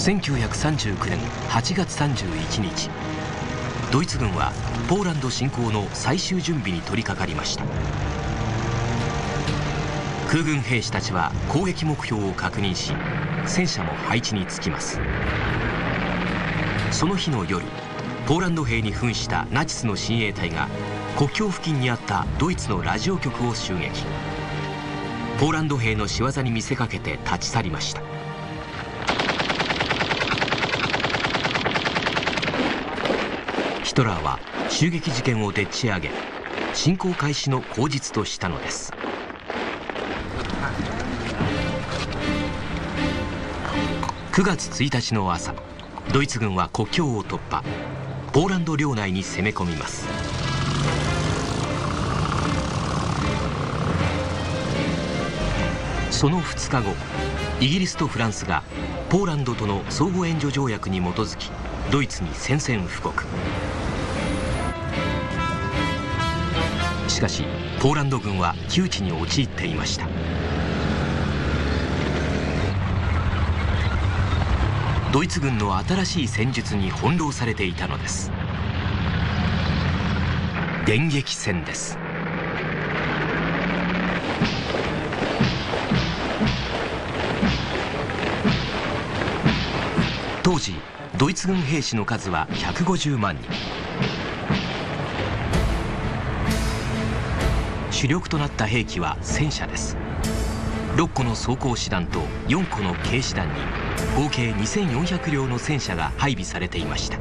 1939年8月31日。ドイツ軍はポーランド侵攻の最終準備に取り掛かりました。空軍兵士たちは攻撃目標を確認し戦車も配置につきます。その日の夜ポーランド兵に扮したナチスの親衛隊が国境付近にあったドイツのラジオ局を襲撃。ポーランド兵の仕業に見せかけて立ち去りました。ヒトラーは襲撃事件をでっち上げ侵攻開始の口実としたのです。9月1日の朝ドイツ軍は国境を突破。ポーランド領内に攻め込みます。その2日後イギリスとフランスがポーランドとの相互援助条約に基づきドイツに宣戦布告。しかしポーランド軍は窮地に陥っていました。ドイツ軍の新しい戦術に翻弄されていたのです。電撃戦です。当時ドイツ軍兵士の数は150万人。主力となった兵器は戦車です。6個の装甲師団と4個の軽師団に合計2400両の戦車が配備されていました。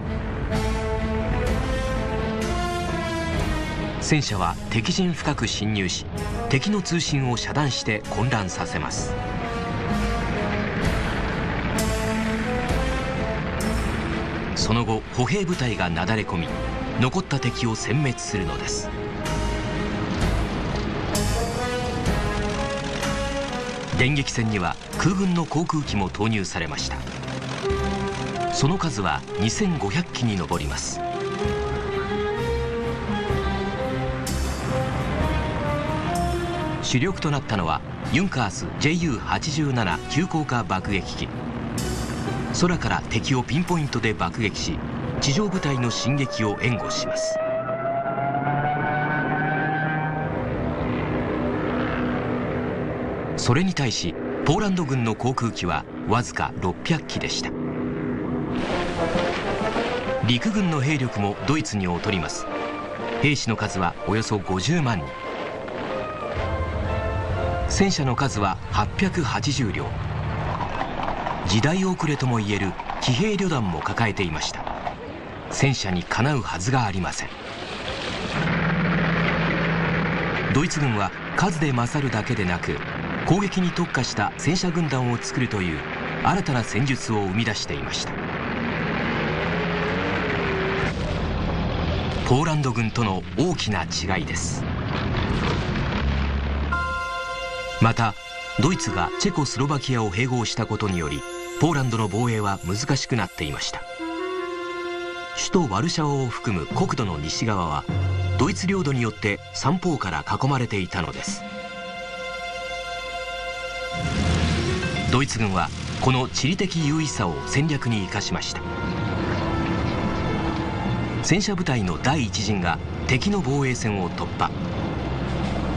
戦車は敵陣深く侵入し敵の通信を遮断して混乱させます。その後歩兵部隊がなだれ込み残った敵を殲滅するのです。電撃戦には空軍の航空機も投入されました。その数は2500機に上ります。主力となったのはユンカース JU87 急降下爆撃機。空から敵をピンポイントで爆撃し地上部隊の進撃を援護します。それに対しポーランド軍の航空機はわずか600機でした。陸軍の兵力もドイツに劣ります。兵士の数はおよそ50万人。戦車の数は880両。時代遅れともいえる騎兵旅団も抱えていました。戦車にかなうはずがありません。ドイツ軍は数で勝るだけでなく攻撃に特化した戦車軍団を作るという新たな戦術を生み出していました。ポーランド軍との大きな違いです。またドイツがチェコスロバキアを併合したことによりポーランドの防衛は難しくなっていました。首都ワルシャワを含む国土の西側はドイツ領土によって三方から囲まれていたのです。ドイツ軍はこの地理的優位さを戦略に生かしました。戦車部隊の第一陣が敵の防衛線を突破。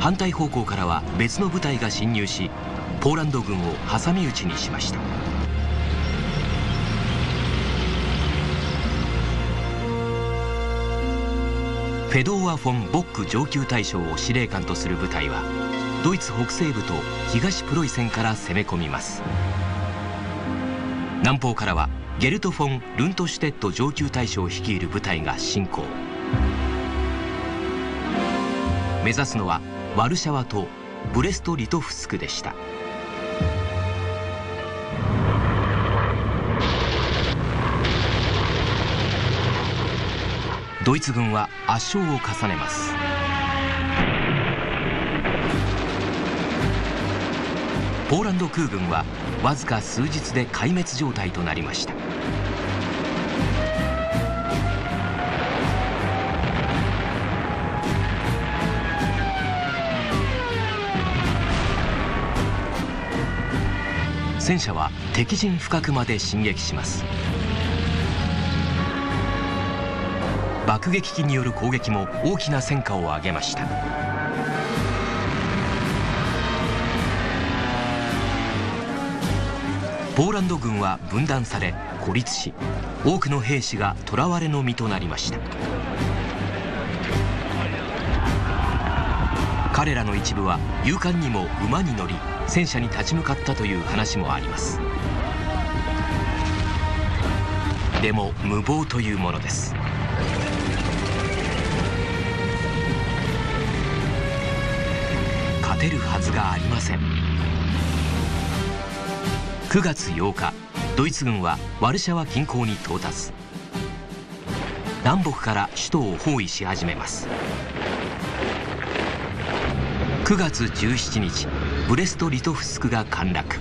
反対方向からは別の部隊が侵入しポーランド軍を挟み撃ちにしました。フェドーア・フォン・ボック上級大将を司令官とする部隊はドイツ北西部と東プロイセンから攻め込みます。南方からはゲルト・フォン・ルントシュテット上級大将率いる部隊が侵攻目指すのはワルシャワとブレスト・リトフスクでした。ドイツ軍は圧勝を重ねます。ポーランド空軍はわずか数日で壊滅状態となりました。戦車は敵陣深くまで進撃します。爆撃機による攻撃も大きな戦果を上げました。ポーランド軍は分断され孤立し多くの兵士が囚われの身となりました。彼らの一部は勇敢にも馬に乗り戦車に立ち向かったという話もあります。でも無謀というものです。勝てるはずがありま9月8日ドイツ軍はワルシャワ近郊に到達。南北から首都を包囲し始めます。9月17日ブレスト・リトフスクが陥落。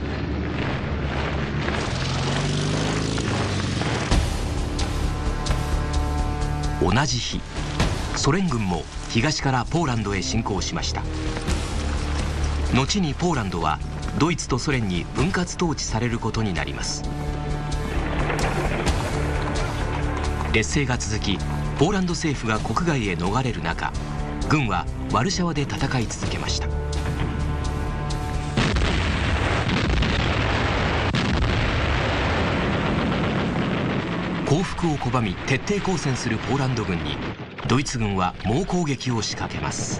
同じ日ソ連軍も東からポーランドへ侵攻しました。後にポーランドはドイツとソ連に分割統治されることになります。劣勢が続きポーランド政府が国外へ逃れる中軍はワルシャワで戦い続けました。降伏を拒み徹底抗戦するポーランド軍にドイツ軍は猛攻撃を仕掛けます。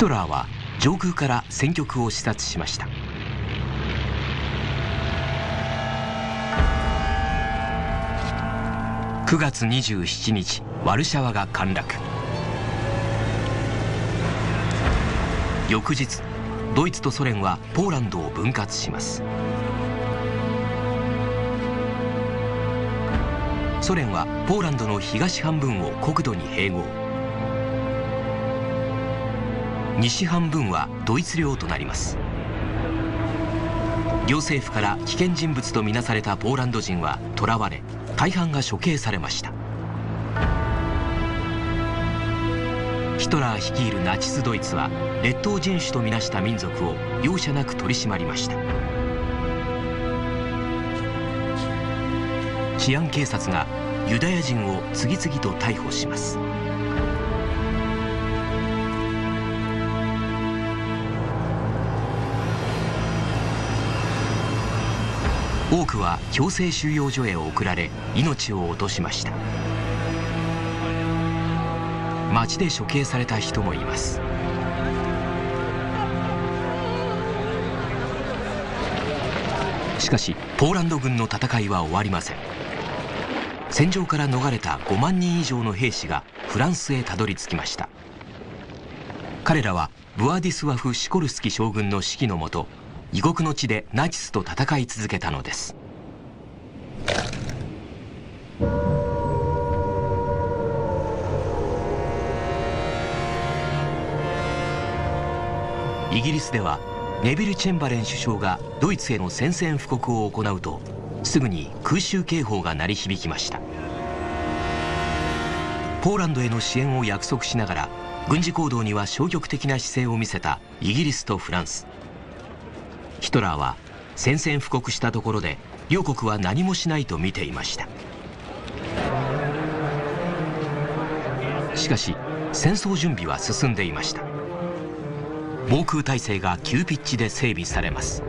トラーは上空から戦局を視察しました。9月27日ワルシャワが陥落。翌日ドイツとソ連はポーランドを分割します。ソ連はポーランドの東半分を国土に併合。西半分はドイツ領となります。両政府から危険人物とみなされたポーランド人は囚われ大半が処刑されました。ヒトラー率いるナチスドイツは劣等人種とみなした民族を容赦なく取り締まりました。治安警察がユダヤ人を次々と逮捕します。多くは強制収容所へ送られ命を落としました。町で処刑された人もいます。しかしポーランド軍の戦いは終わりません。戦場から逃れた5万人以上の兵士がフランスへたどり着きました。彼らはブアディスワフ・シコルスキ将軍の指揮のもと異国の地でナチスと戦い続けたのです。イギリスではネビル・チェンバレン首相がドイツへの宣戦布告を行うとすぐに空襲警報が鳴り響きました。ポーランドへの支援を約束しながら軍事行動には消極的な姿勢を見せたイギリスとフランス。ヒトラーは宣戦布告したところで両国は何もしないと見ていました。しかし戦争準備は進んでいました。防空体制が急ピッチで整備されます。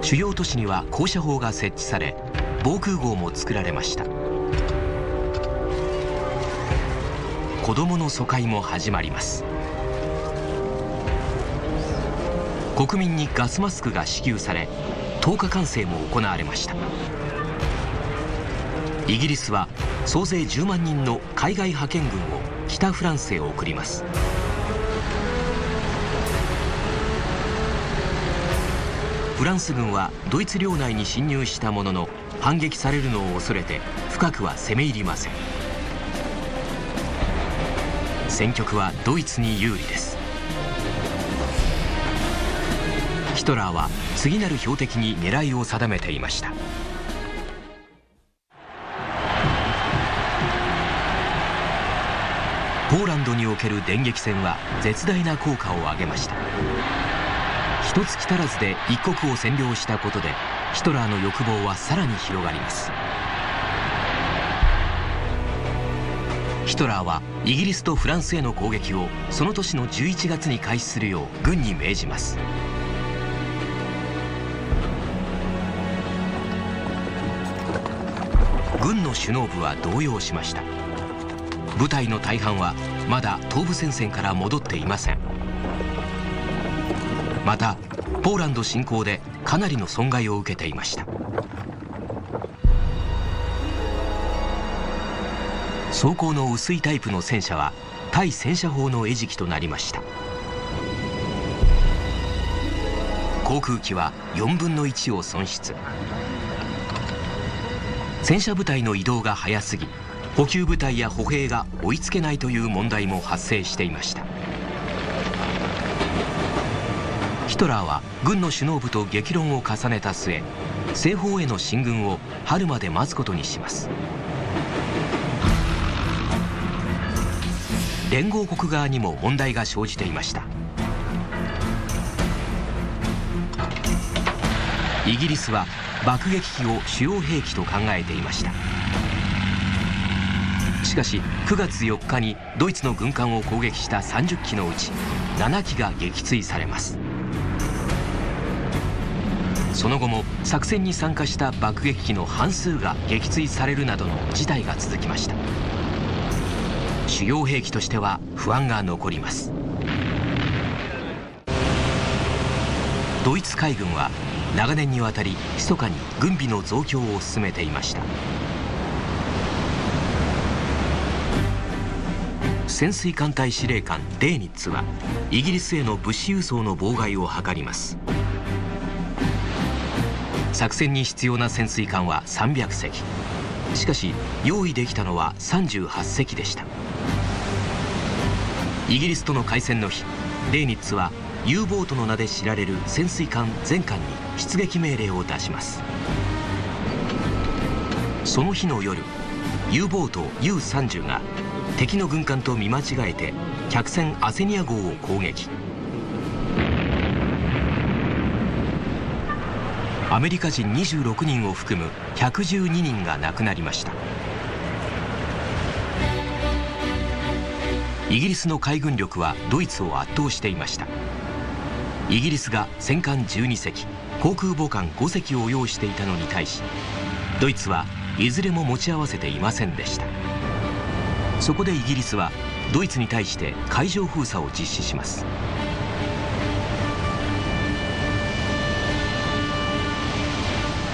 主要都市には高射砲が設置され防空壕も作られました。子どもの疎開も始まります。国民にガスマスクが支給され10日間生も行われました。イギリスは総勢10万人の海外派遣軍を北フランスへ送ります。フランス軍はドイツ領内に侵入したものの反撃されるのを恐れて深くは攻め入りません。戦局はドイツに有利です。トラーは次なる標的に狙いを定めていました。ポーランドにおける電撃戦は絶大な効果を上げました。一月足らずで一国を占領したことでヒトラーの欲望はさらに広がります。ヒトラーはイギリスとフランスへの攻撃をその年の11月に開始するよう軍に命じます。軍の首脳部は動揺しました。部隊の大半はまだ東部戦線から戻っていません。またポーランド侵攻でかなりの損害を受けていました。装甲の薄いタイプの戦車は対戦車砲の餌食となりました。航空機は4分の1を損失。戦車部隊の移動が早すぎ補給部隊や歩兵が追いつけないという問題も発生していました。ヒトラーは軍の首脳部と激論を重ねた末西方への進軍を春まで待つことにします。連合国側にも問題が生じていました。イギリスは爆撃機を主要兵器と考えていました。しかし9月4日にドイツの軍艦を攻撃した30機のうち7機が撃墜されます。その後も作戦に参加した爆撃機の半数が撃墜されるなどの事態が続きました。主要兵器としては不安が残ります。ドイツ海軍は長年にわたり密かに軍備の増強を進めていました。潜水艦隊司令官デーニッツはイギリスへの物資輸送の妨害を図ります。作戦に必要な潜水艦は300隻しかし用意できたのは38隻でした。イギリスとの開戦の日デーニッツは U ボートの名で知られる潜水艦全艦に出撃命令を出します。その日の夜 U ボート U30 が敵の軍艦と見間違えて客船アセニア号を攻撃。アメリカ人26人を含む112人が亡くなりました。イギリスの海軍力はドイツを圧倒していました。イギリスが戦艦12隻航空母艦5隻を用意していたのに対しドイツはいずれも持ち合わせていませんでした。そこでイギリスはドイツに対して海上封鎖を実施します。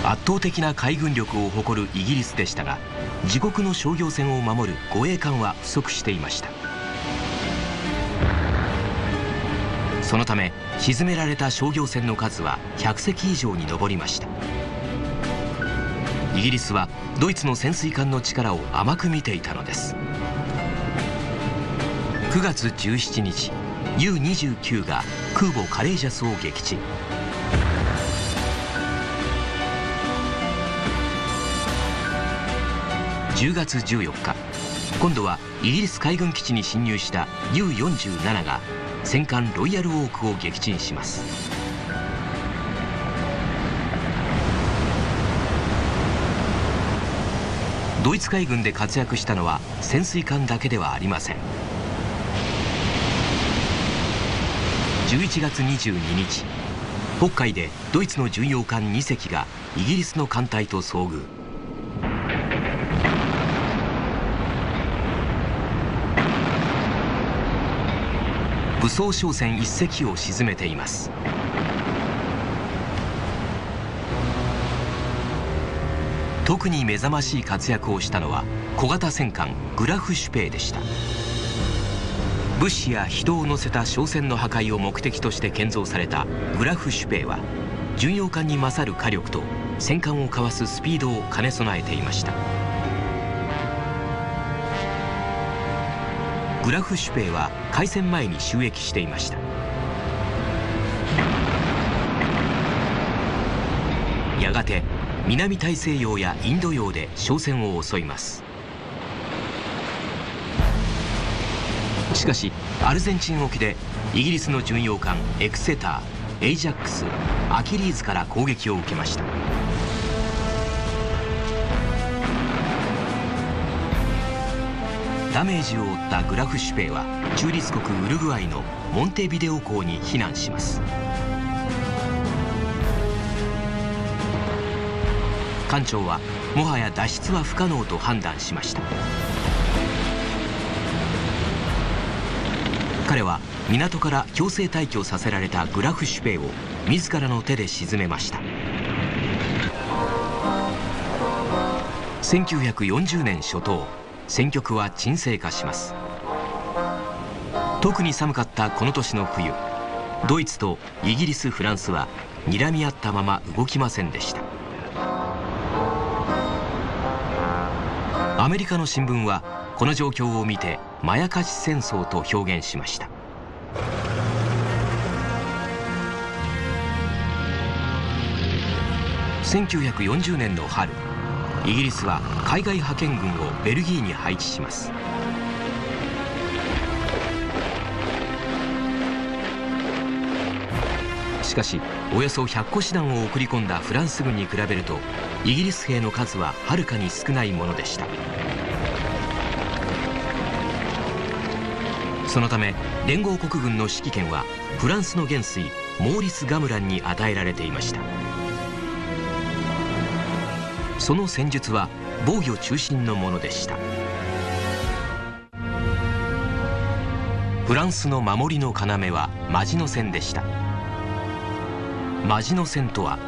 圧倒的な海軍力を誇るイギリスでしたが自国の商業船を守る護衛艦は不足していました。そのため沈められた商業船の数は100隻以上に上りました。イギリスはドイツの潜水艦の力を甘く見ていたのです。9月17日 U29 が空母カレージャスを撃沈。10月14日今度はイギリス海軍基地に侵入した U47 が戦艦ロイヤルオークを撃沈します。ドイツ海軍で活躍したのは潜水艦だけではありません。11月22日北海でドイツの巡洋艦2隻がイギリスの艦隊と遭遇。武装商船1隻を沈めています。特に目覚ましい活躍をしたのは小型戦艦グラフシュペイでした。物資や人を乗せた商船の破壊を目的として建造されたグラフシュペイは巡洋艦に勝る火力と戦艦をかわすスピードを兼ね備えていました。グラフシュペイは開戦前に就役していました。やがて南大西洋やインド洋で商船を襲います。しかしアルゼンチン沖でイギリスの巡洋艦エクセターエイジャックスアキリーズから攻撃を受けました。ダメージを負ったグラフシュペイは中立国ウルグアイのモンテビデオ港に避難します。艦長はもはや脱出は不可能と判断しました。彼は港から強制退去させられたグラフシュペイを自らの手で沈めました。1940年初頭戦局は沈静化します。特に寒かったこの年の冬ドイツとイギリスフランスは睨み合ったまま動きませんでした。アメリカの新聞はこの状況を見てまやかし戦争と表現しました。1940年の春イギリスは海外派遣軍をベルギーに配置します。しかしおよそ100個師団を送り込んだフランス軍に比べるとイギリス兵の数ははるかに少ないものでした。そのため連合国軍の指揮権はフランスの元帥モーリス・ガムランに与えられていました。その戦術は防御中心のものでした。フランスの守りの要はマジノ線でした。マジノ線とは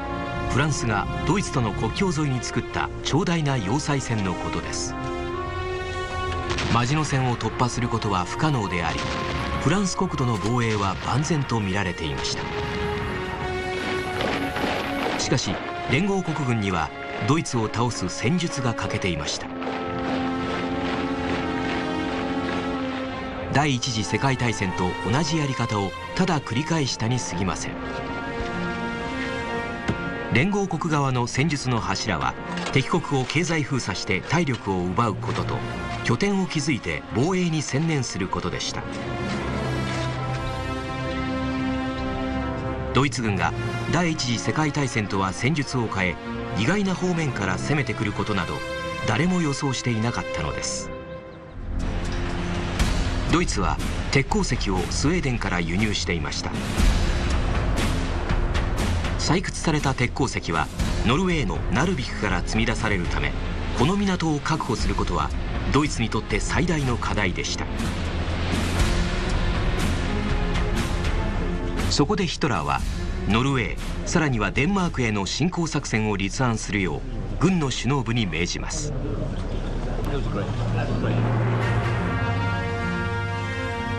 フランスがドイツとの国境沿いに作った長大な要塞線のことです。マジノ線を突破することは不可能でありフランス国土の防衛は万全と見られていました。しかし連合国軍にはドイツを倒す戦術が欠けていました。第一次世界大戦と同じやり方をただ繰り返したに過ぎません。連合国側の戦術の柱は敵国を経済封鎖して体力を奪うことと拠点を築いて防衛に専念することでした。ドイツ軍が第一次世界大戦とは戦術を変え意外な方面から攻めてくることなど誰も予想していなかったのです。ドイツは鉄鉱石をスウェーデンから輸入していました。採掘された鉄鉱石はノルウェーのナルビクから積み出されるためこの港を確保することはドイツにとって最大の課題でした。そこでヒトラーはノルウェーさらにはデンマークへの侵攻作戦を立案するよう軍の首脳部に命じます。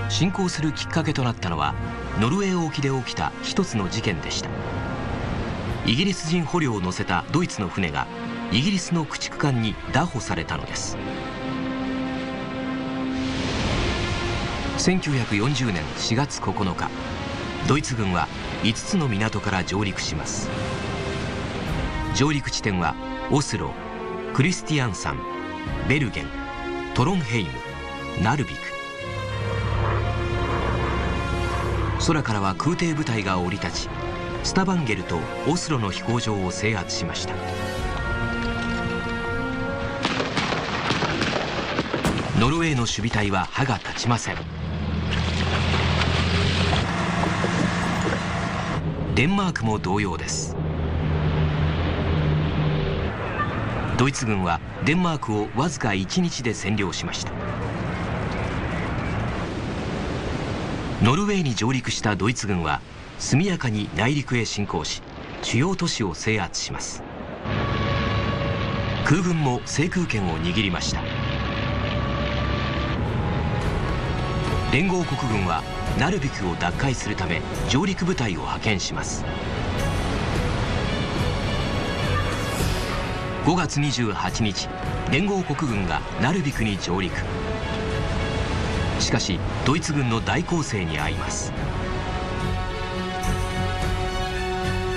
侵攻するきっかけとなったのはノルウェー沖で起きた一つの事件でした。イギリス人捕虜を乗せたドイツの船がイギリスの駆逐艦に拿捕されたのです。1940年4月9日ドイツ軍は5つの港から上陸します。上陸地点はオスロクリスティアンサンベルゲントロンヘイムナルビク。空からは空挺部隊が降り立ちスタバンゲルとオスロの飛行場を制圧しました。ノルウェーの守備隊は歯が立ちません。デンマークも同様です。ドイツ軍はデンマークをわずか1日で占領しました。ノルウェーに上陸したドイツ軍は速やかに内陸へ侵攻し主要都市を制圧します。空軍も制空権を握りました。連合国軍はナルビクを奪回するため上陸部隊を派遣します。5月28日連合国軍がナルビクに上陸。しかしドイツ軍の大攻勢に遭います。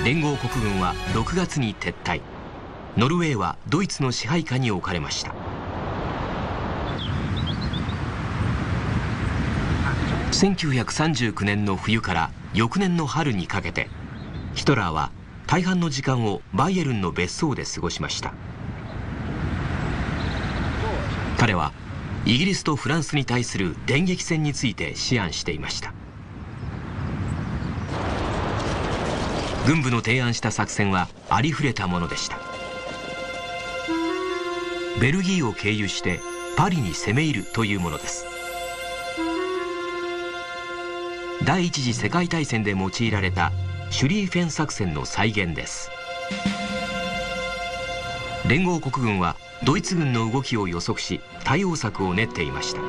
連合国軍は6月に撤退。ノルウェーはドイツの支配下に置かれました。1939年の冬から翌年の春にかけてヒトラーは大半の時間をバイエルンの別荘で過ごしました。彼はイギリスとフランスに対する電撃戦について思案していました。軍部の提案した作戦はありふれたものでした。ベルギーを経由してパリに攻め入るというものです。第一次世界大戦で用いられたシュリーフェン作戦の再現です。連合国軍はドイツ軍の動きを予測し対応策を練っていました。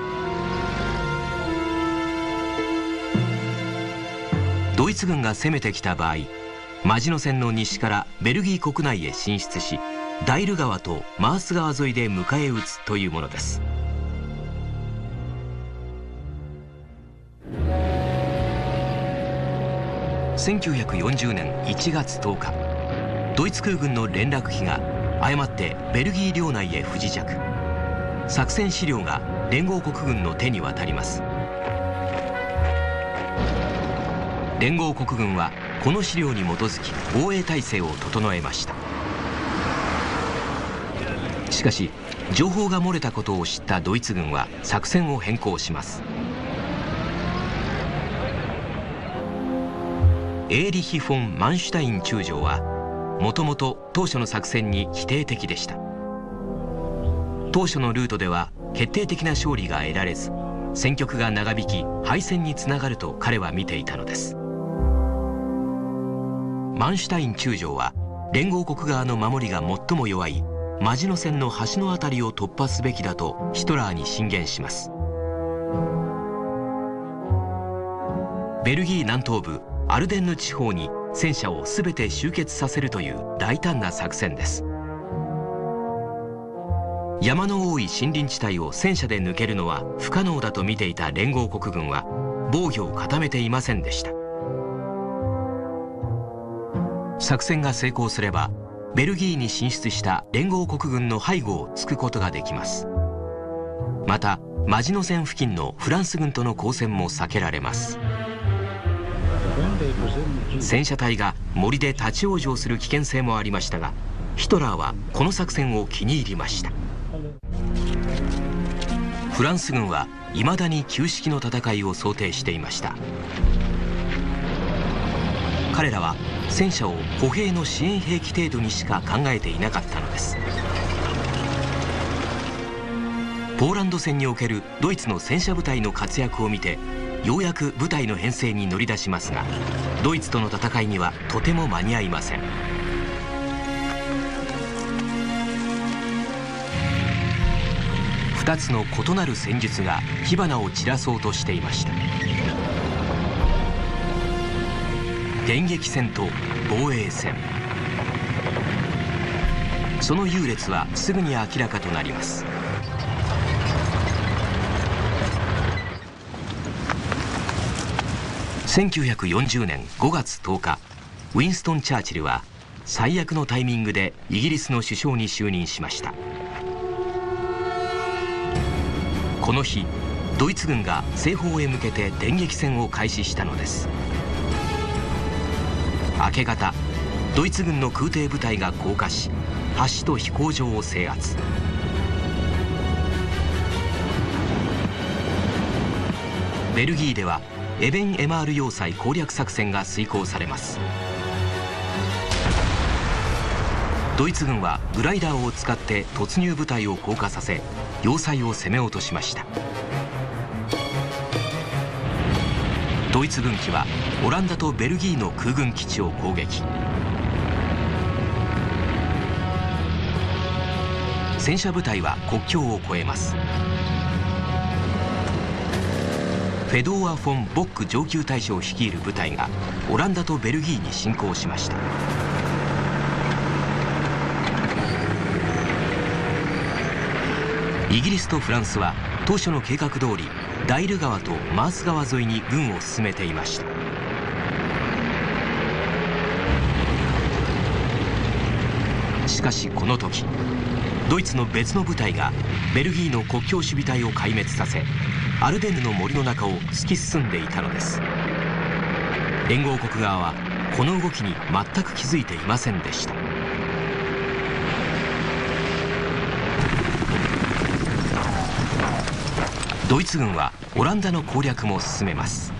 ドイツ軍が攻めてきた場合マジノ線の西からベルギー国内へ進出しダイル川とマース川沿いで迎え撃つというものです。1940年1月10日ドイツ空軍の連絡機が誤ってベルギー領内へ不時着。作戦資料が連合国軍の手に渡ります。連合国軍はこの資料に基づき防衛体制を整えました。しかし情報が漏れたことを知ったドイツ軍は作戦を変更します。エーリヒ・フォン・マンシュタイン中将はもともと当初の作戦に否定的でした。当初のルートでは決定的な勝利が得られず戦局が長引き敗戦につながると彼は見ていたのです。マンシュタイン中将は連合国側の守りが最も弱いマジノ線の橋の辺りを突破すべきだとヒトラーに進言します。ベルギー南東部アルデンヌ地方に戦車を全て集結させるという大胆な作戦です。山の多い森林地帯を戦車で抜けるのは不可能だと見ていた連合国軍は防御を固めていませんでした。作戦が成功すればベルギーに進出した連合国軍の背後を突くことができます。またマジノ線付近のフランス軍との交戦も避けられます。戦車隊が森で立ち往生する危険性もありましたがヒトラーはこの作戦を気に入りました。フランス軍はいまだに旧式の戦いを想定していました。彼らは戦車を歩兵の支援兵器程度にしか考えていなかったのです。ポーランド戦におけるドイツの戦車部隊の活躍を見てようやく部隊の編成に乗り出しますがドイツとの戦いにはとても間に合いません。2つの異なる戦術が火花を散らそうとしていました。電撃戦と防衛戦。その優劣はすぐに明らかとなります。1940年5月10日ウィンストン・チャーチルは最悪のタイミングでイギリスの首相に就任しました。この日ドイツ軍が西方へ向けて電撃戦を開始したのです。明け方ドイツ軍の空挺部隊が降下し橋と飛行場を制圧。ベルギーではエベン・エマール要塞攻略作戦が遂行されます。ドイツ軍はグライダーを使って突入部隊を降下させ要塞を攻め落としました。ドイツ軍機はオランダとベルギーの空軍基地を攻撃。戦車部隊は国境を越えます。フェドーア・フォン・ボック上級大将率いる部隊がオランダとベルギーに侵攻しました。イギリスとフランスは当初の計画通りダイル川とマース川沿いに軍を進めていました。しかしこの時ドイツの別の部隊がベルギーの国境守備隊を壊滅させアルデンヌの森の中を突き進んでいたのです。連合国側はこの動きに全く気づいていませんでした。ドイツ軍はオランダの攻略も進めます。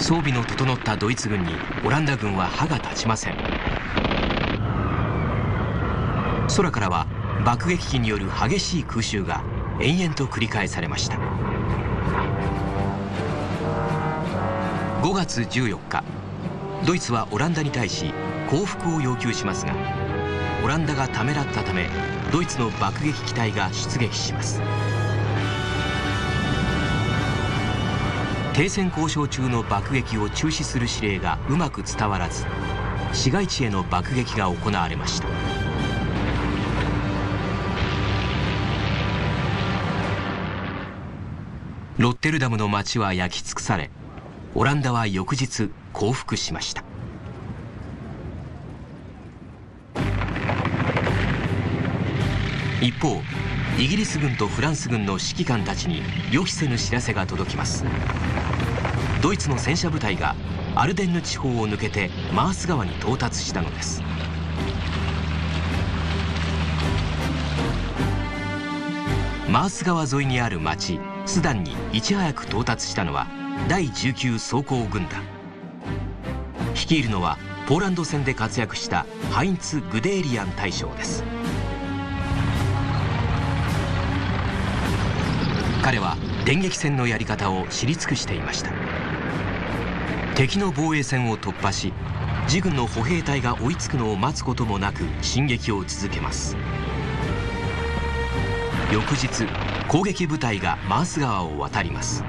装備の整ったドイツ軍にオランダ軍は歯が立ちません。空からは爆撃機による激しい空襲が延々と繰り返されました。5月14日ドイツはオランダに対し降伏を要求しますがオランダがためらったためドイツの爆撃機体が出撃します。停戦交渉中の爆撃を中止する指令がうまく伝わらず市街地への爆撃が行われました。ロッテルダムの町は焼き尽くされオランダは翌日降伏しました。一方イギリス軍とフランス軍の指揮官たちに予期せぬ知らせが届きます。ドイツの戦車部隊がアルデンヌ地方を抜けてマース川に到達したのです。マース川沿いにある町スダンにいち早く到達したのは第19装甲軍団。率いるのはポーランド戦で活躍したハインツ・グデーリアン大将です。彼は電撃戦のやり方を知り尽くしていました。敵の防衛線を突破し自軍の歩兵隊が追いつくのを待つこともなく進撃を続けます。翌日攻撃部隊がマース川を渡ります。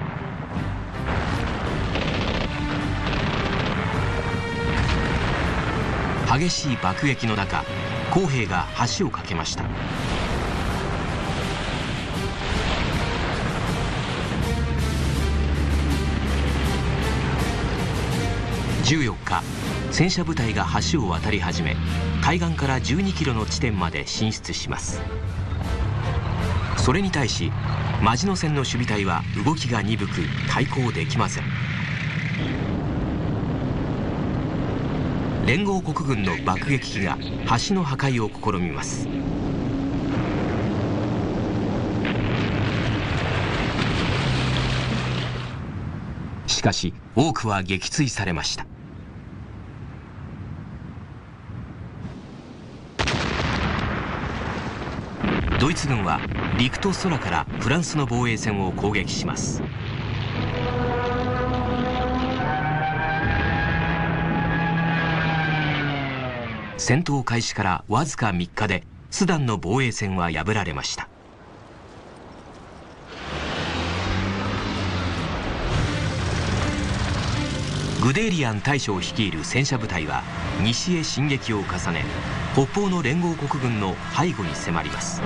激しい爆撃の中公兵が橋を架けました。14日戦車部隊が橋を渡り始め海岸から12キロの地点まで進出します。それに対しマジノ船の守備隊は動きが鈍く対抗できません。連合国軍の爆撃機が橋の破壊を試みます。しかし多くは撃墜されました。ドイツ軍は陸と空からフランスの防衛線を攻撃します。戦闘開始からわずか3日でスダンの防衛線は破られました。グデーリアン大将率いる戦車部隊は西へ進撃を重ね北方の連合国軍の背後に迫ります。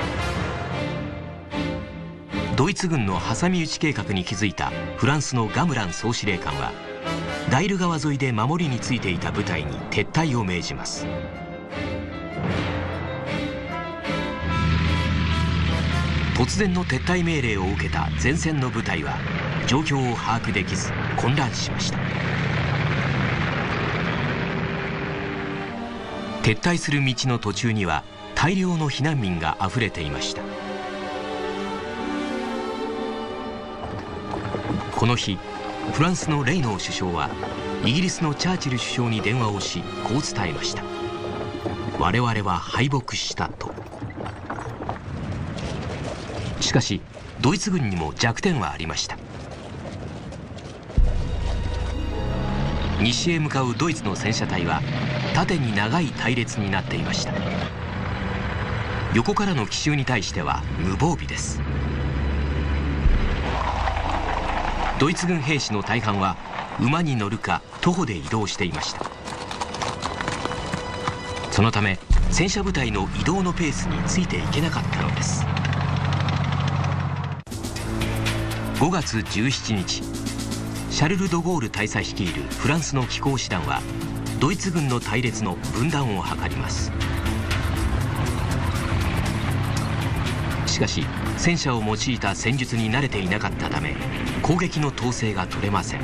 ドイツ軍の挟み撃ち計画に気づいたフランスのガムラン総司令官はダイル川沿いで守りについていた部隊に撤退を命じます。突然の撤退命令を受けた前線の部隊は状況を把握できず混乱しました。撤退する道の途中には大量の避難民があふれていました。この日フランスのレイノー首相はイギリスのチャーチル首相に電話をしこう伝えました。我々は敗北したと。しかしドイツ軍にも弱点はありました。西へ向かうドイツの戦車隊は縦に長い隊列になっていました。横からの奇襲に対しては無防備です。ドイツ軍兵士の大半は馬に乗るか徒歩で移動していました。そのため戦車部隊の移動のペースについていけなかったのです。5月17日シャルル・ド・ゴール大佐率いるフランスの機甲師団はドイツ軍の隊列の分断を図ります。しかし戦車を用いた戦術に慣れていなかったため攻撃の統制が取れません。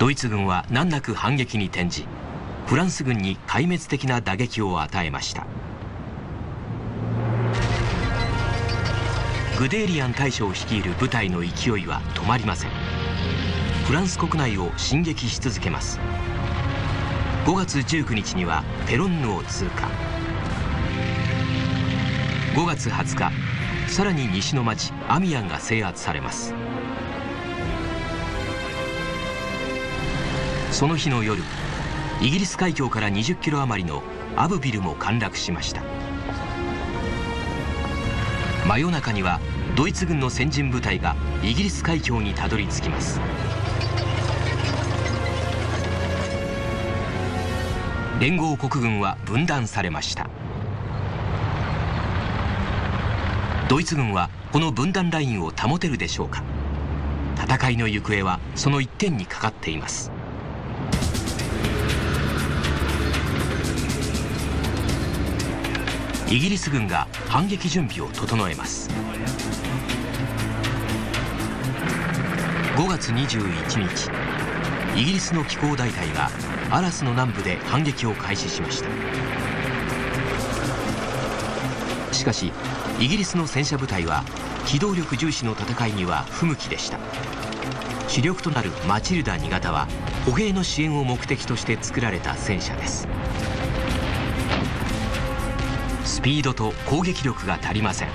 ドイツ軍は難なく反撃に転じフランス軍に壊滅的な打撃を与えました。グデーリアン大将率いる部隊の勢いは止まりません。フランス国内を進撃し続けます。5月19日にはペロンヌを通過。5月20日さらに西の町アミアンが制圧されます。その日の夜イギリス海峡から20キロ余りのアブビルも陥落しました。真夜中にはドイツ軍の先陣部隊がイギリス海峡にたどり着きます。連合国軍は分断されました。ドイツ軍はこの分断ラインを保てるでしょうか。戦いの行方はその一点にかかっています。イギリス軍が反撃準備を整えます。5月21日イギリスの機構大隊がアラスの南部で反撃を開始しました。しかしイギリスの戦車部隊は機動力重視の戦いには不向きでした。主力となるマチルダ2型は歩兵の支援を目的として作られた戦車です。スピードと攻撃力が足りません。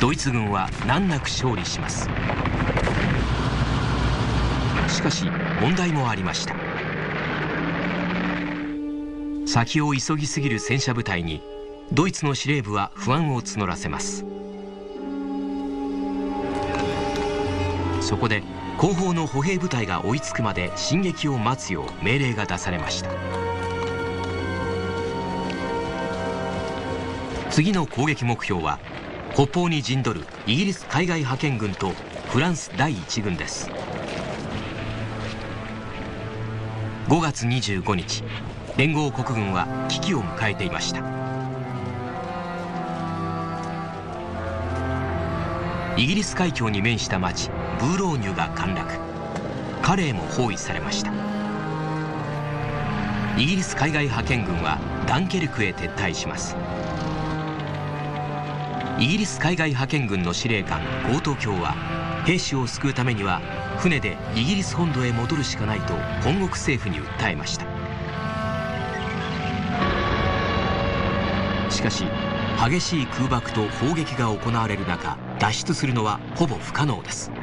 ドイツ軍は難なく勝利します。しかし問題もありました。先を急ぎすぎる戦車部隊にドイツの司令部は不安を募らせます。そこで後方の歩兵部隊が追いつくまで進撃を待つよう命令が出されました。次の攻撃目標は北方に陣取るイギリス海外派遣軍とフランス第一軍です。5月25日連合国軍は危機を迎えていました。イギリス海峡に面した町ブーローニュが陥落。カレーも包囲されました。イギリス海外派遣軍はダンケルクへ撤退します。イギリス海外派遣軍の司令官ゴート卿は兵士を救うためには船でイギリス本土へ戻るしかないと本国政府に訴えました。しかし激しい空爆と砲撃が行われる中脱出するのはほぼ不可能です。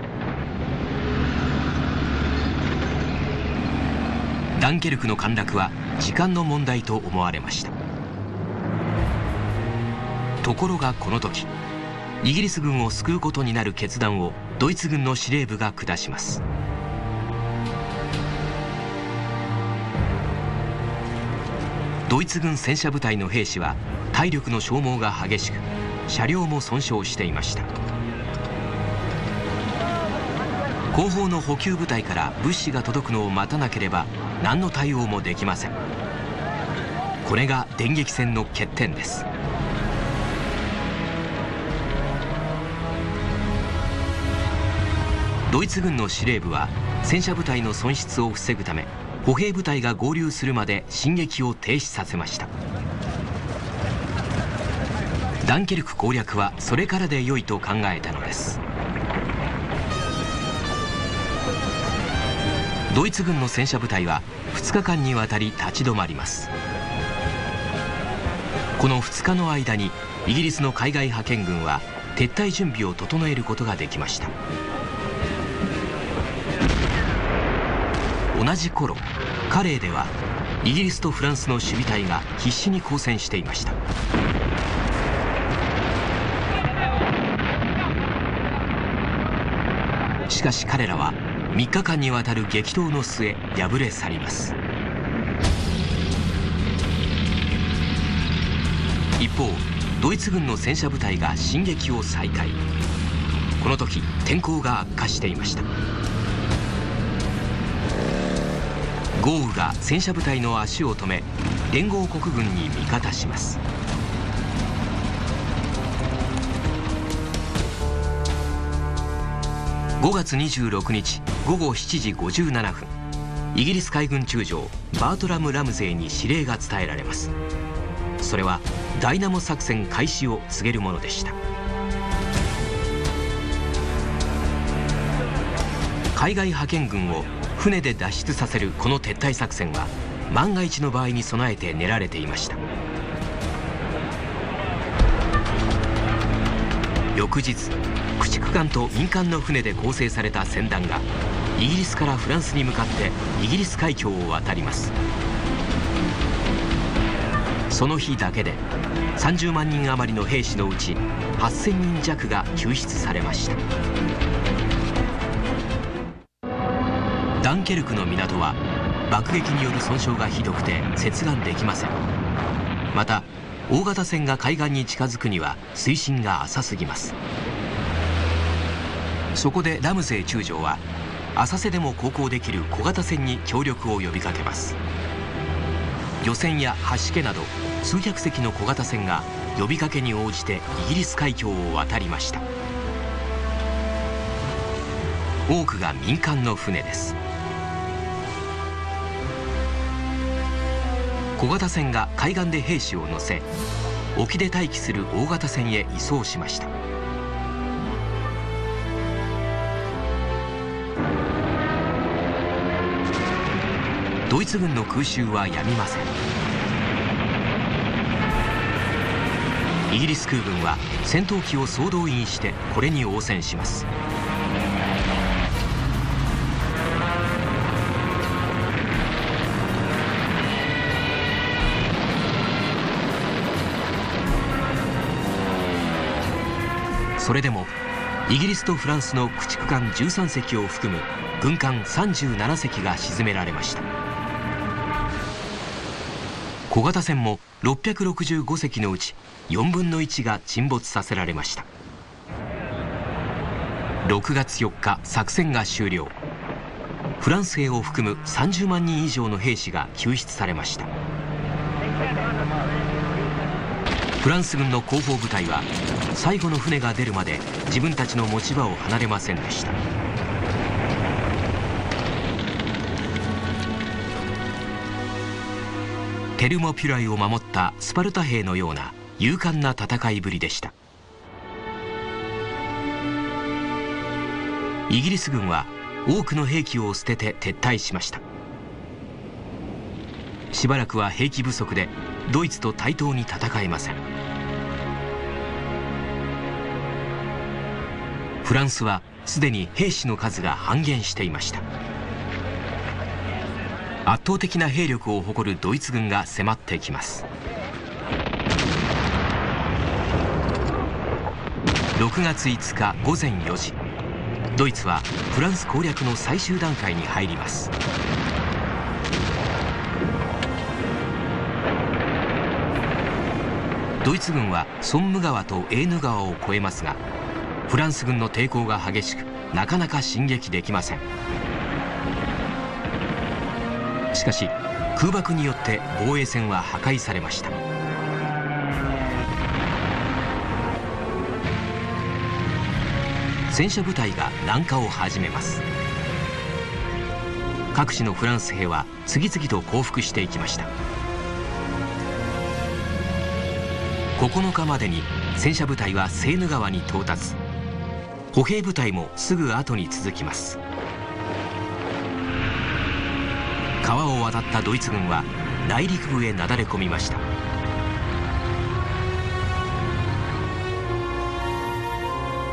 ダンケルクの陥落は時間の問題と思われました。ところがこの時イギリス軍を救うことになる決断をドイツ軍の司令部が下します。ドイツ軍戦車部隊の兵士は体力の消耗が激しく車両も損傷していました。後方の補給部隊から物資が届くのを待たなければ何の対応もできません。これが電撃戦の欠点です。ドイツ軍の司令部は戦車部隊の損失を防ぐため歩兵部隊が合流するまで進撃を停止させました。ダンケルク攻略はそれからで良いと考えたのです。ドイツ軍の戦車部隊は2日間にわたり立ち止まります。この2日の間にイギリスの海外派遣軍は撤退準備を整えることができました。同じ頃カレーではイギリスとフランスの守備隊が必死に交戦していました。しかし彼らは3日間にわたる激闘の末敗れ去ります。一方ドイツ軍の戦車部隊が進撃を再開。この時天候が悪化していました。豪雨が戦車部隊の足を止め連合国軍に味方します。5月26日午後7時57分イギリス海軍中将バートラム・ラムゼーに指令が伝えられます。それはダイナモ作戦開始を告げるものでした。海外派遣軍を船で脱出させるこの撤退作戦は万が一の場合に備えて練られていました。翌日駆逐艦と民間の船で構成された船団がイギリスからフランスに向かってイギリス海峡を渡ります。その日だけで30万人余りの兵士のうち8000人弱が救出されました。ダンケルクの港は爆撃による損傷がひどくて接岸できません。大型船が海岸に近づくには水深が浅すぎます。そこでラムゼー中将は浅瀬でも航行できる小型船に協力を呼びかけます。漁船や橋家など数百隻の小型船が呼びかけに応じてイギリス海峡を渡りました。多くが民間の船です。小型船が海岸で兵士を乗せ沖で待機する大型船へ移送しました。ドイツ軍の空襲はやみません。イギリス空軍は戦闘機を総動員してこれに応戦します。それでもイギリスとフランスの駆逐艦13隻を含む軍艦37隻が沈められました。小型船も665隻のうち4分の1が沈没させられました。6月4日作戦が終了。フランス兵を含む30万人以上の兵士が救出されました。フランス軍の後方部隊は最後の船が出るまで自分たちの持ち場を離れませんでした。テルモピュライを守ったスパルタ兵のような勇敢な戦いぶりでした。イギリス軍は多くの兵器を捨てて撤退しました。しばらくは兵器不足でドイツと対等に戦えません。フランスはすでに兵士の数が半減していました。圧倒的な兵力を誇るドイツ軍が迫ってきます。6月5日午前4時。ドイツはフランス攻略の最終段階に入ります。ドイツ軍はソンム川とエーヌ川を越えますがフランス軍の抵抗が激しくなかなか進撃できません。しかし空爆によって防衛線は破壊されました。戦車部隊が南下を始めます。各地のフランス兵は次々と降伏していきました。9日までに戦車部隊はセーヌ川に到達。歩兵部隊もすぐ後に続きます。川を渡ったドイツ軍は内陸部へなだれ込みました。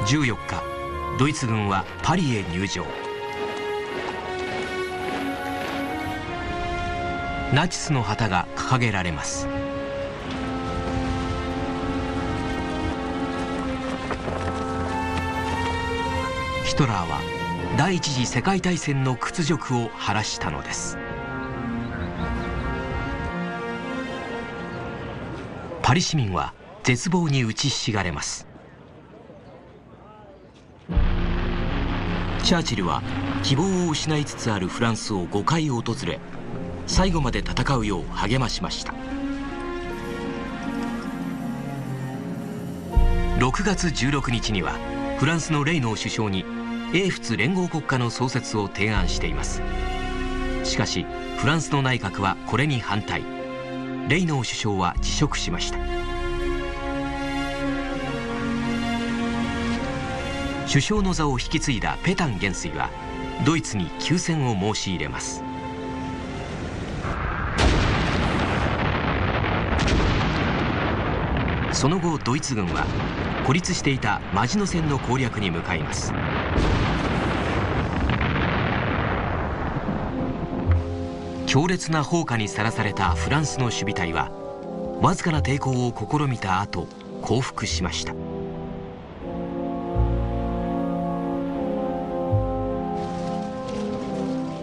14日ドイツ軍はパリへ入場ナチスの旗が掲げられます。トラーは第一次世界大戦の屈辱を晴らしたのです。パリ市民は絶望に打ちひしがれます。チャーチルは希望を失いつつあるフランスを5回訪れ最後まで戦うよう励ましました。6月16日にはフランスのレイノー首相に英仏連合国家の創設を提案しています。しかしフランスの内閣はこれに反対。レイノー首相は辞職しました。首相の座を引き継いだペタン元帥はドイツに休戦を申し入れます。その後ドイツ軍は孤立していたマジノ線の攻略に向かいます。強烈な砲火にさらされたフランスの守備隊はわずかな抵抗を試みた後降伏しました。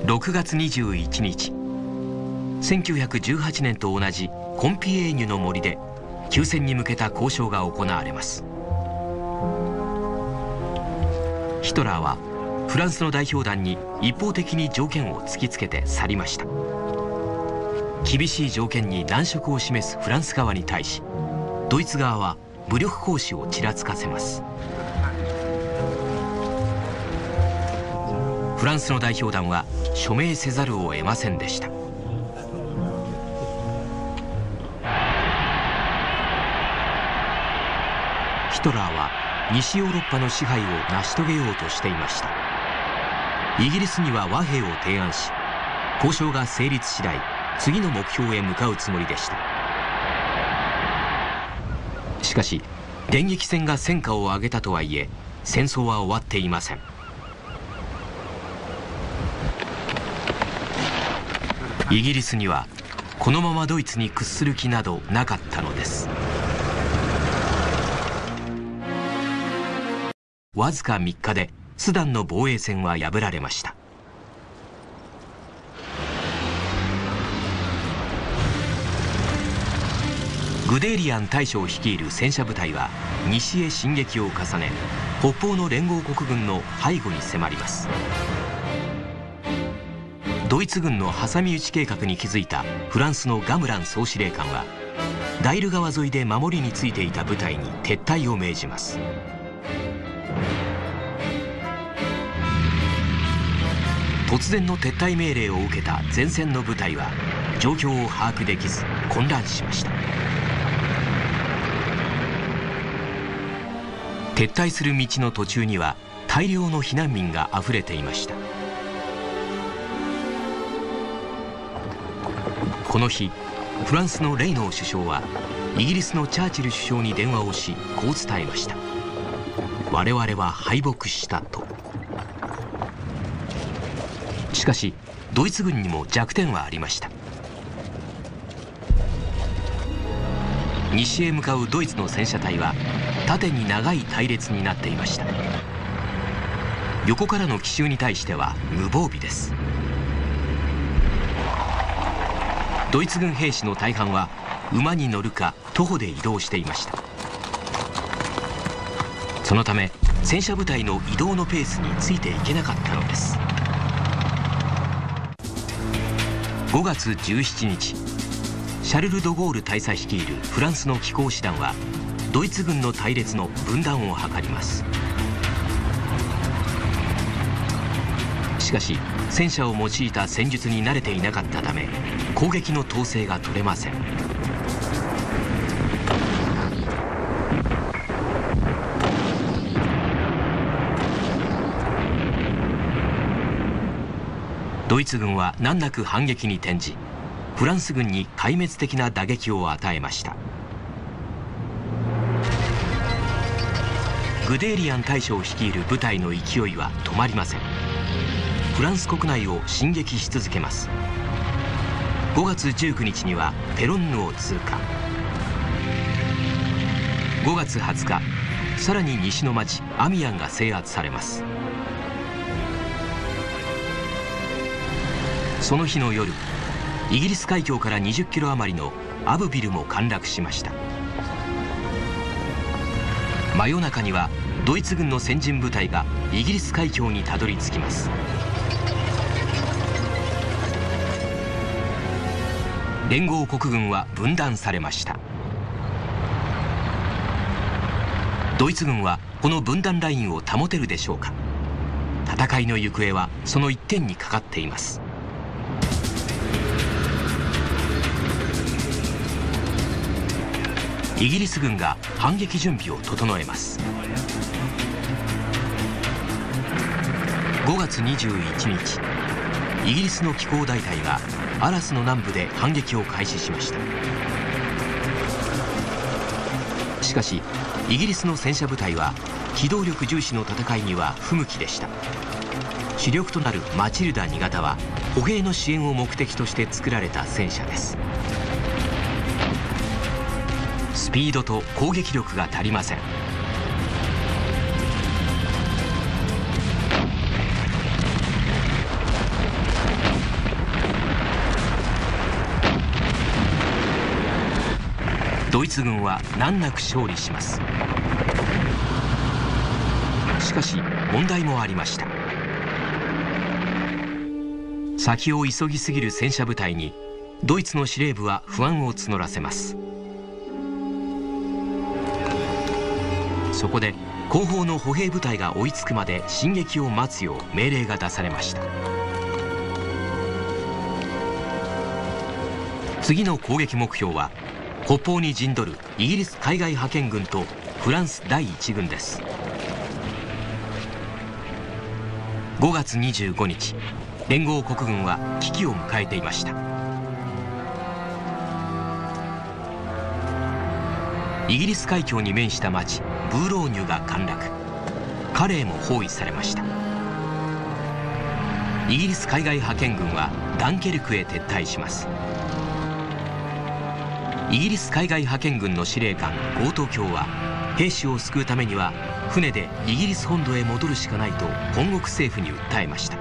6月21日1918年と同じコンピエーニュの森で休戦に向けた交渉が行われます。ヒトラーはフランスの代表団に一方的に条件を突きつけて去りました。厳しい条件に難色を示すフランス側に対しドイツ側は武力行使をちらつかせます。フランスの代表団は署名せざるを得ませんでした。ヒトラーは西ヨーロッパの支配を成し遂げようとしていました。イギリスには和平を提案し交渉が成立次第次の目標へ向かうつもりでした。しかし電撃戦が戦果を上げたとはいえ戦争は終わっていません。イギリスにはこのままドイツに屈する気などなかったのです。わずか3日でスダンの防衛線は破られました。グデーリアン大将率いる戦車部隊は西へ進撃を重ね北方の連合国軍の背後に迫ります。ドイツ軍の挟み撃ち計画に気づいたフランスのガムラン総司令官はダイル川沿いで守りについていた部隊に撤退を命じます。突然の撤退命令を受けた前線の部隊は状況を把握できず混乱しました。撤退する道の途中には大量の避難民があふれていました。この日フランスのレイノー首相はイギリスのチャーチル首相に電話をしこう伝えました我々は敗北したと。しかしドイツ軍にも弱点はありました。西へ向かうドイツの戦車隊は縦に長い隊列になっていました。横からの奇襲に対しては無防備です。ドイツ軍兵士の大半は馬に乗るか徒歩で移動していました。そのため戦車部隊の移動のペースについていけなかったのです。5月17日。シャルル・ド・ゴール大佐率いるフランスの機構師団はドイツ軍の隊列の分断を図ります。しかし戦車を用いた戦術に慣れていなかったため攻撃の統制が取れません。ドイツ軍は難なく反撃に転じフランス軍に壊滅的な打撃を与えました。グデーリアン大将率いる部隊の勢いは止まりません。フランス国内を進撃し続けます。5月19日にはペロンヌを通過。5月20日さらに西の町アミアンが制圧されます。その日の夜イギリス海峡から20キロ余りのアブビルも陥落しました。真夜中にはドイツ軍の先陣部隊がイギリス海峡にたどり着きます。連合国軍は分断されました。ドイツ軍はこの分断ラインを保てるでしょうか。戦いの行方はその一点にかかっています。イギリス軍が反撃準備を整えます。5月21日イギリスの機構大隊がアラスの南部で反撃を開始しました。しかしイギリスの戦車部隊は機動力重視の戦いには不向きでした。主力となるマチルダ2型は歩兵の支援を目的として作られた戦車です。スピードと攻撃力が足りません。ドイツ軍は難なく勝利します。しかし問題もありました。先を急ぎすぎる戦車部隊にドイツの司令部は不安を募らせます。そこで後方の歩兵部隊が追いつくまで進撃を待つよう命令が出されました。次の攻撃目標は北方に陣取るイギリス海外派遣軍とフランス第一軍です。5月25日連合国軍は危機を迎えていました。イギリス海峡に面した町ブーローニュが陥落。カレーも包囲されました。イギリス海外派遣軍はダンケルクへ撤退します。イギリス海外派遣軍の司令官ゴート卿は兵士を救うためには船でイギリス本土へ戻るしかないと本国政府に訴えました。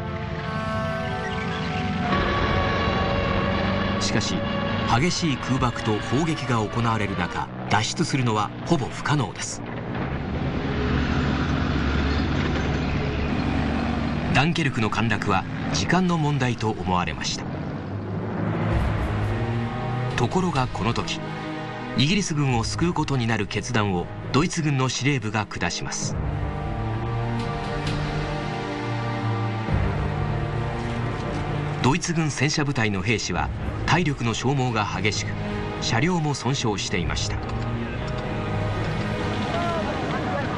しかし激しい空爆と砲撃が行われる中脱出するのはほぼ不可能です。ダンケルクの陥落は時間の問題と思われました。ところがこの時イギリス軍を救うことになる決断をドイツ軍の司令部が下します。ドイツ軍戦車部隊の兵士は体力の消耗が激しく車両も損傷していました。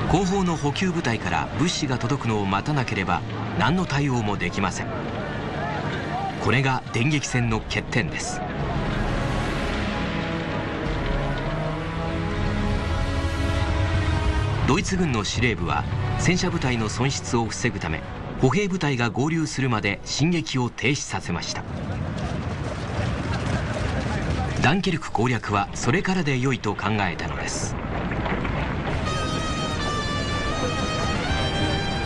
後方の補給部隊から物資が届くのを待たなければ何の対応もできません。これが電撃戦の欠点です。ドイツ軍の司令部は戦車部隊の損失を防ぐため歩兵部隊が合流するまで進撃を停止させました。ダンケルク攻略はそれからで良いと考えたのです。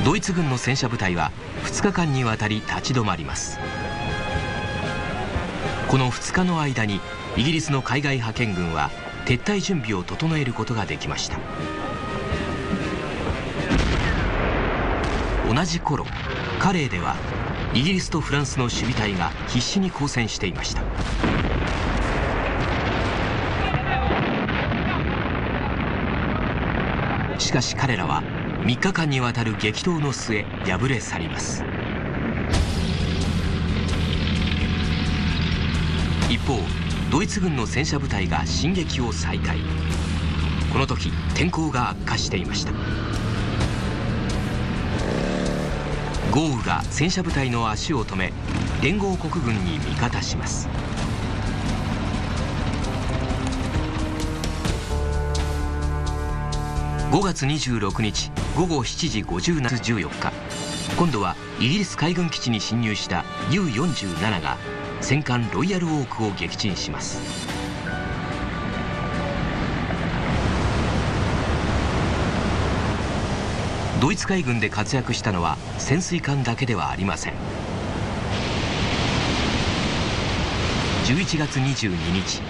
ドイツ軍の戦車部隊は2日間にわたり立ち止まります。この2日の間にイギリスの海外派遣軍は撤退準備を整えることができました。同じ頃カレーではイギリスとフランスの守備隊が必死に交戦していました。しかし彼らは3日間にわたる激闘の末敗れ去ります。一方ドイツ軍の戦車部隊が進撃を再開。この時天候が悪化していました。豪雨が戦車部隊の足を止め連合国軍に味方します。5月26日午後7時50夏14日。今度はイギリス海軍基地に侵入した U47 が戦艦ロイヤルオークを撃沈します。ドイツ海軍で活躍したのは潜水艦だけではありません。11月22日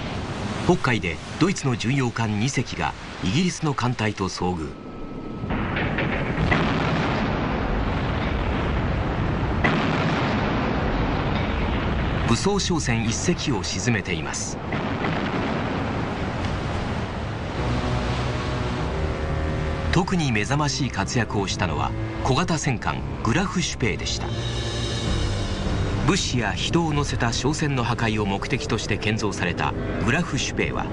北海でドイツの巡洋艦2隻がイギリスの艦隊と遭遇武装商船1隻を沈めています特に目覚ましい活躍をしたのは小型戦艦グラフシュペイでした。物資や人を乗せた商船の破壊を目的として建造されたグラフシュペイは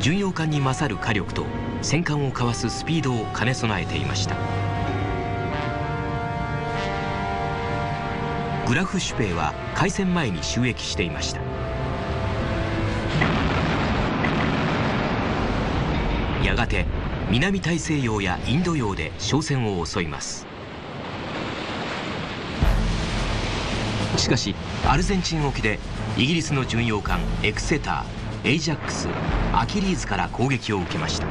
巡洋艦に勝る火力と戦艦をかわすスピードを兼ね備えていました。グラフシュペイは開戦前に収益していました。やがて南大西洋やインド洋で商船を襲います。しかしアルゼンチン沖でイギリスの巡洋艦エクセターエイジャックスアキリーズから攻撃を受けました。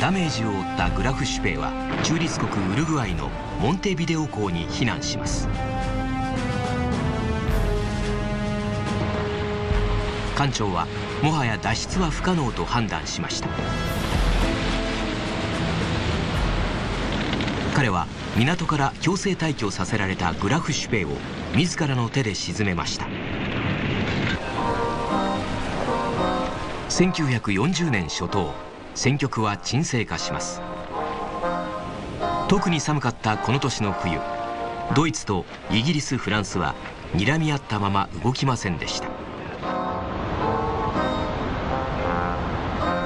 ダメージを負ったグラフシュペイは中立国ウルグアイのモンテビデオ港に避難します。艦長はもはや脱出は不可能と判断しました。彼は港から強制退去させられたグラフシュペイを自らの手で沈めました。1940年初頭戦局は沈静化します。特に寒かったこの年の冬ドイツとイギリスフランスは睨み合ったまま動きませんでした。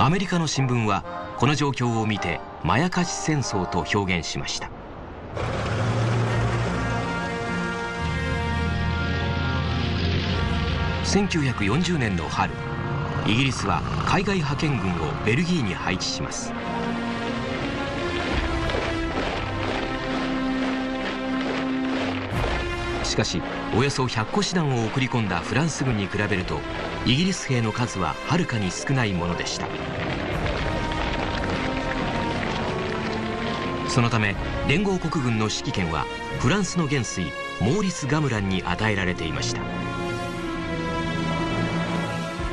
アメリカの新聞はこの状況を見てまやかし戦争と表現しました。1940年の春イギリスは海外派遣軍をベルギーに配置します。しかしおよそ100個師団を送り込んだフランス軍に比べるとイギリス兵の数ははるかに少ないものでした。そのため連合国軍の指揮権はフランスの元帥モーリス・ガムランに与えられていました。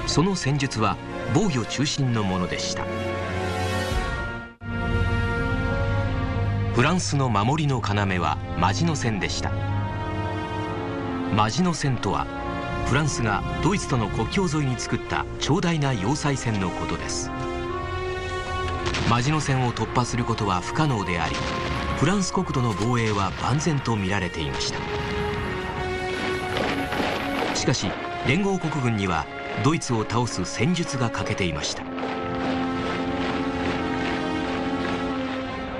その戦術は防御中心のものでした。フランスの守りの要はマジノ戦でした。マジノ戦とはフランスがドイツとの国境沿いに作った長大な要塞線のことです。マジノ線を突破することは不可能でありフランス国土の防衛は万全と見られていました。しかし連合国軍にはドイツを倒す戦術が欠けていました。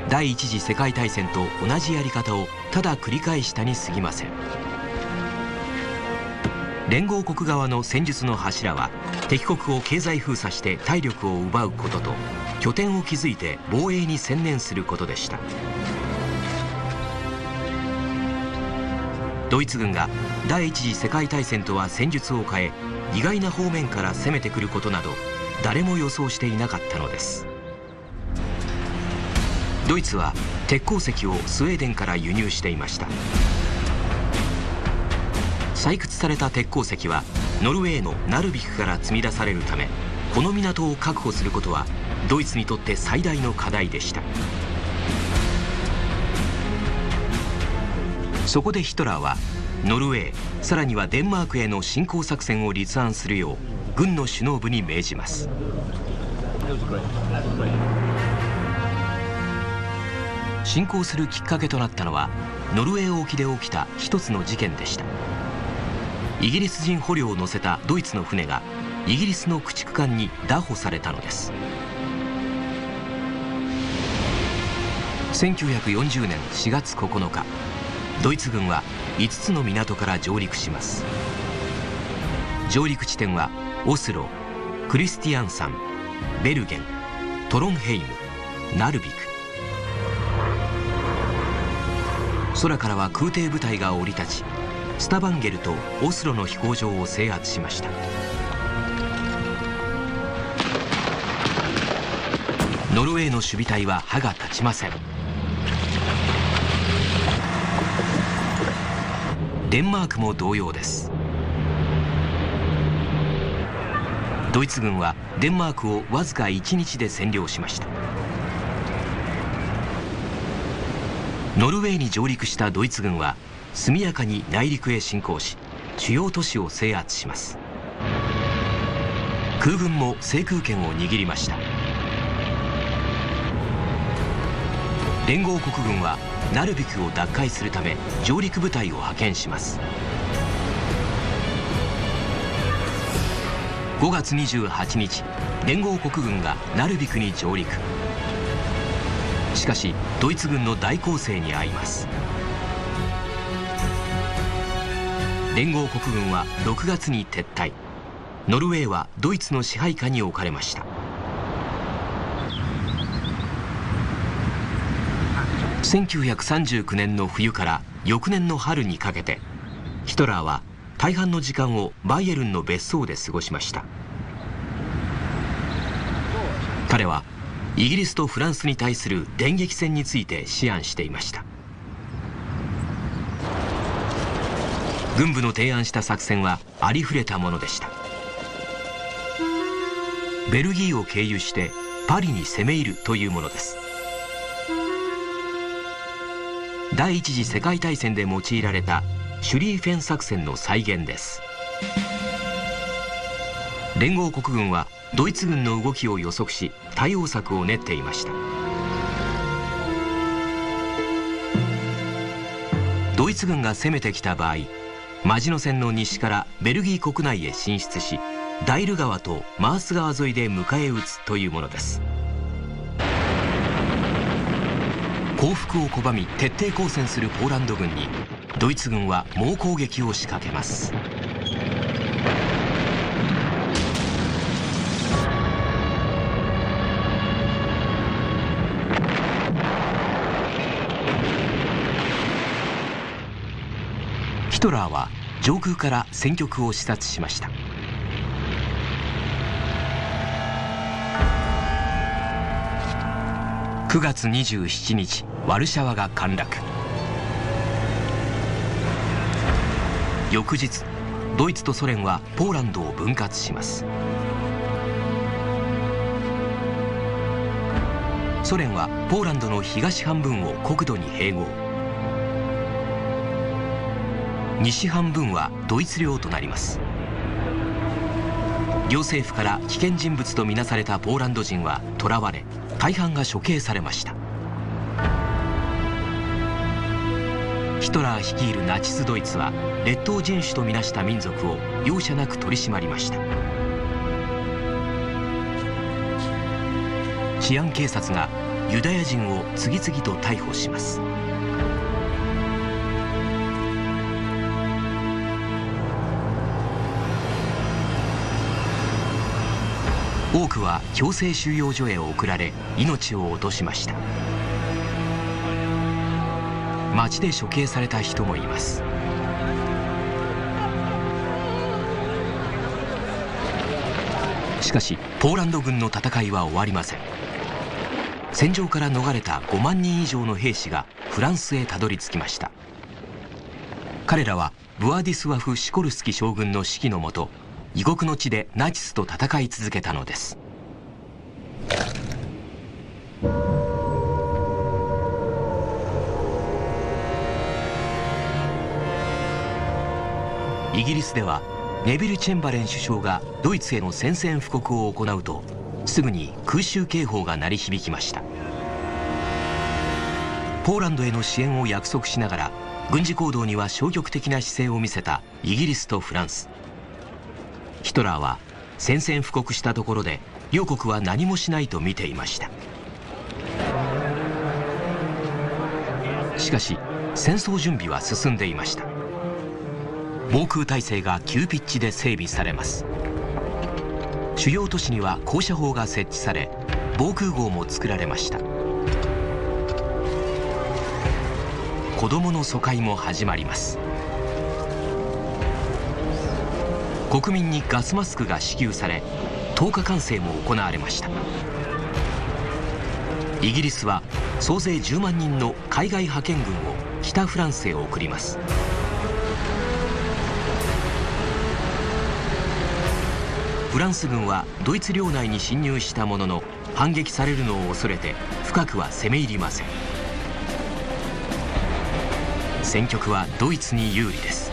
第一次世界大戦と同じやり方をただ繰り返したに過ぎません。連合国側の戦術の柱は敵国を経済封鎖して体力を奪うことと拠点を築いて防衛に専念することでした。ドイツ軍が第一次世界大戦とは戦術を変え意外な方面から攻めてくることなど誰も予想していなかったのです。ドイツは鉄鉱石をスウェーデンから輸入していました。採掘された鉄鉱石はノルウェーのナルビクから積み出されるためこの港を確保することはドイツにとって最大の課題でした。そこでヒトラーはノルウェーさらにはデンマークへの侵攻作戦を立案するよう軍の首脳部に命じます。侵攻するきっかけとなったのはノルウェー沖で起きた一つの事件でした。イギリス人捕虜を乗せたドイツの船がイギリスの駆逐艦に拿捕されたのです。1940年4月9日ドイツ軍は5つの港から上陸します。上陸地点はオスロクリスティアンサンベルゲントロンヘイムナルビク。空からは空挺部隊が降り立ちスタバンゲルとオスロの飛行場を制圧しました。ノルウェーの守備隊は歯が立ちません。デンマークも同様です。ドイツ軍はデンマークをわずか1日で占領しました。ノルウェーに上陸したドイツ軍は速やかに内陸へ侵攻し主要都市を制圧します。空軍も制空権を握りました。連合国軍はナルビクを奪回するため上陸部隊を派遣します。5月28日連合国軍がナルビクに上陸。しかしドイツ軍の大攻勢に遭います。連合国軍は6月に撤退。ノルウェーはドイツの支配下に置かれました。1939年の冬から翌年の春にかけてヒトラーは大半の時間をバイエルンの別荘で過ごしました。彼はイギリスとフランスに対する電撃戦について思案していました。軍部の提案した作戦はありふれたものでした。ベルギーを経由してパリに攻め入るというものです。第一次世界大戦で用いられたシュリーフェン作戦の再現です。連合国軍はドイツ軍の動きを予測し対応策を練っていました。ドイツ軍が攻めてきた場合マジノ線の西からベルギー国内へ進出しダイル川とマース川沿いで迎え撃つというものです。降伏を拒み徹底抗戦するポーランド軍にドイツ軍は猛攻撃を仕掛けます。ヒトラーは上空から戦局を視察しました。9月27日ワルシャワが陥落。翌日ドイツとソ連はポーランドを分割します。ソ連はポーランドの東半分を国土に併合。西半分はドイツ領となります。両政府から危険人物とみなされたポーランド人は捕らわれ大半が処刑されました。ヒトラー率いるナチスドイツは劣等人種とみなした民族を容赦なく取り締まりました。治安警察がユダヤ人を次々と逮捕します。多くは強制収容所へ送られ命を落としました。町で処刑された人もいます。しかしポーランド軍の戦いは終わりません。戦場から逃れた5万人以上の兵士がフランスへたどり着きました。彼らはブアディスワフ・シコルスキ将軍の指揮のもと異国の地でナチスと戦い続けたのです。イギリスではネビル・チェンバレン首相がドイツへの宣戦布告を行うとすぐに空襲警報が鳴り響きました。ポーランドへの支援を約束しながら軍事行動には消極的な姿勢を見せたイギリスとフランス。ヒトラーは宣戦布告したところで両国は何もしないと見ていました。しかし戦争準備は進んでいました。防空体制が急ピッチで整備されます。主要都市には高射砲が設置され防空壕も作られました。子供の疎開も始まります。国民にガスマスクが支給され10日間生も行われました。イギリスは総勢10万人の海外派遣軍を北フランスへ送ります。フランス軍はドイツ領内に侵入したものの反撃されるのを恐れて深くは攻め入りません。戦局はドイツに有利です。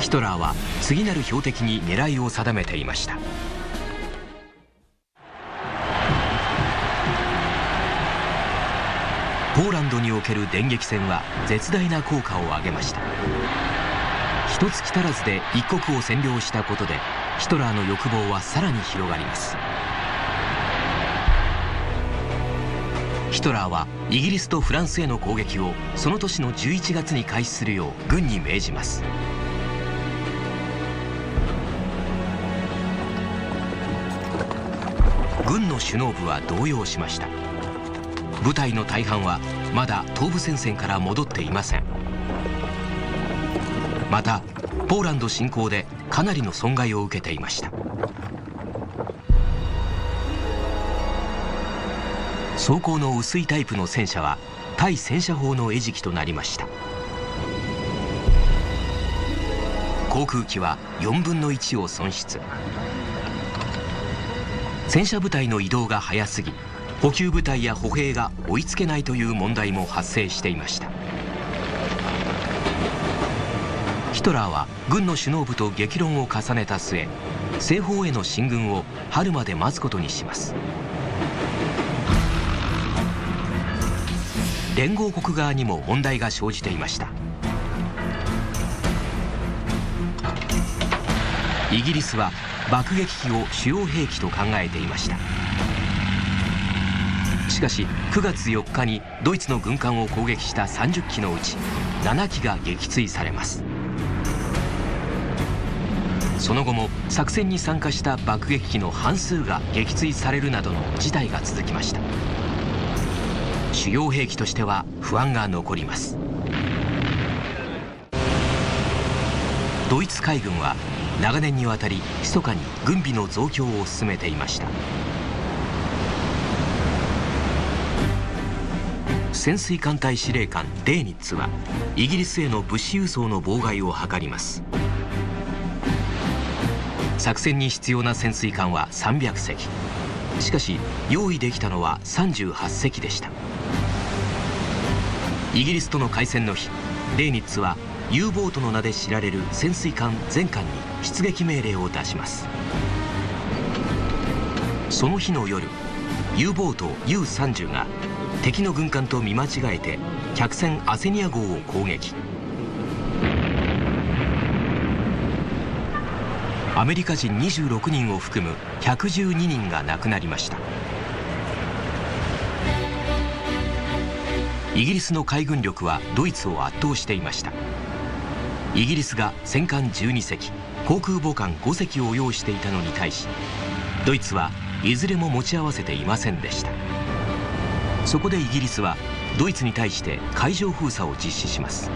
ヒトラーは次なる標的に狙いを定めていました。ポーランドにおける電撃戦は絶大な効果を上げました。一月足らずで一国を占領したことでヒトラーの欲望はさらに広がります。ヒトラーはイギリスとフランスへの攻撃をその年の11月に開始するよう軍に命じます。軍の首脳部は動揺しました。部隊の大半はまだ東部戦線から戻っていません。ポーランド侵攻でかなりの損害を受けていました。装甲の薄いタイプの戦車は対戦車砲の餌食となりました。航空機は4分の1を損失。戦車部隊の移動が早すぎ補給部隊や歩兵が追いつけないという問題も発生していました。ヒトラーは軍の首脳部と激論を重ねた末西方への進軍を春まで待つことにします。連合国側にも問題が生じていました。イギリスは爆撃機を主要兵器と考えていました。しかし9月4日にドイツの軍艦を攻撃した30機のうち7機が撃墜されます。その後も作戦に参加した爆撃機の半数が撃墜されるなどの事態が続きました。主要兵器としては不安が残ります。ドイツ海軍は長年にわたり密かに軍備の増強を進めていました。潜水艦隊司令官デーニッツはイギリスへの物資輸送の妨害を図ります。作戦に必要な潜水艦は300隻。しかし用意できたのは38隻でした。イギリスとの開戦の日レーニッツは U ボートの名で知られる潜水艦全艦に出撃命令を出します。その日の夜 U ボート U30 が敵の軍艦と見間違えて客船アセニア号を攻撃。アメリカ人26人を含む112人が亡くなりました。イギリスの海軍力はドイツを圧倒していました。イギリスが戦艦12隻航空母艦5隻を用意していたのに対しドイツはいずれも持ち合わせていませんでした。そこでイギリスはドイツに対して海上封鎖を実施します。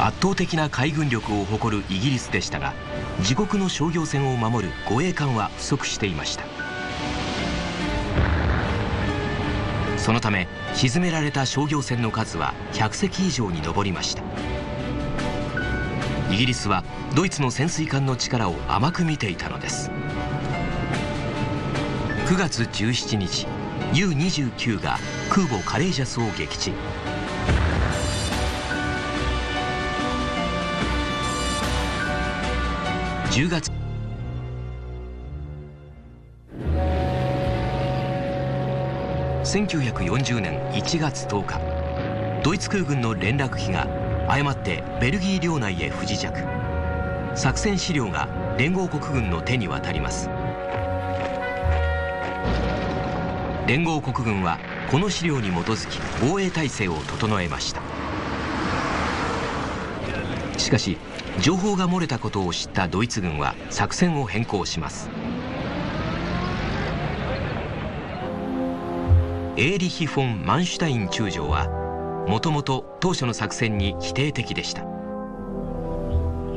圧倒的な海軍力を誇るイギリスでしたが自国の商業船を守る護衛艦は不足していました。そのため沈められた商業船の数は100隻以上に上りました。イギリスはドイツの潜水艦の力を甘く見ていたのです。9月17日 U29 が空母カレージャスを撃沈。10月。1940年1月10日。ドイツ空軍の連絡機が誤ってベルギー領内へ不時着。作戦資料が連合国軍の手に渡ります。連合国軍はこの資料に基づき防衛体制を整えました。しかし情報が漏れたことを知ったドイツ軍は作戦を変更します。エーリヒ・フォン・マンシュタイン中将はもともと当初の作戦に否定的でした。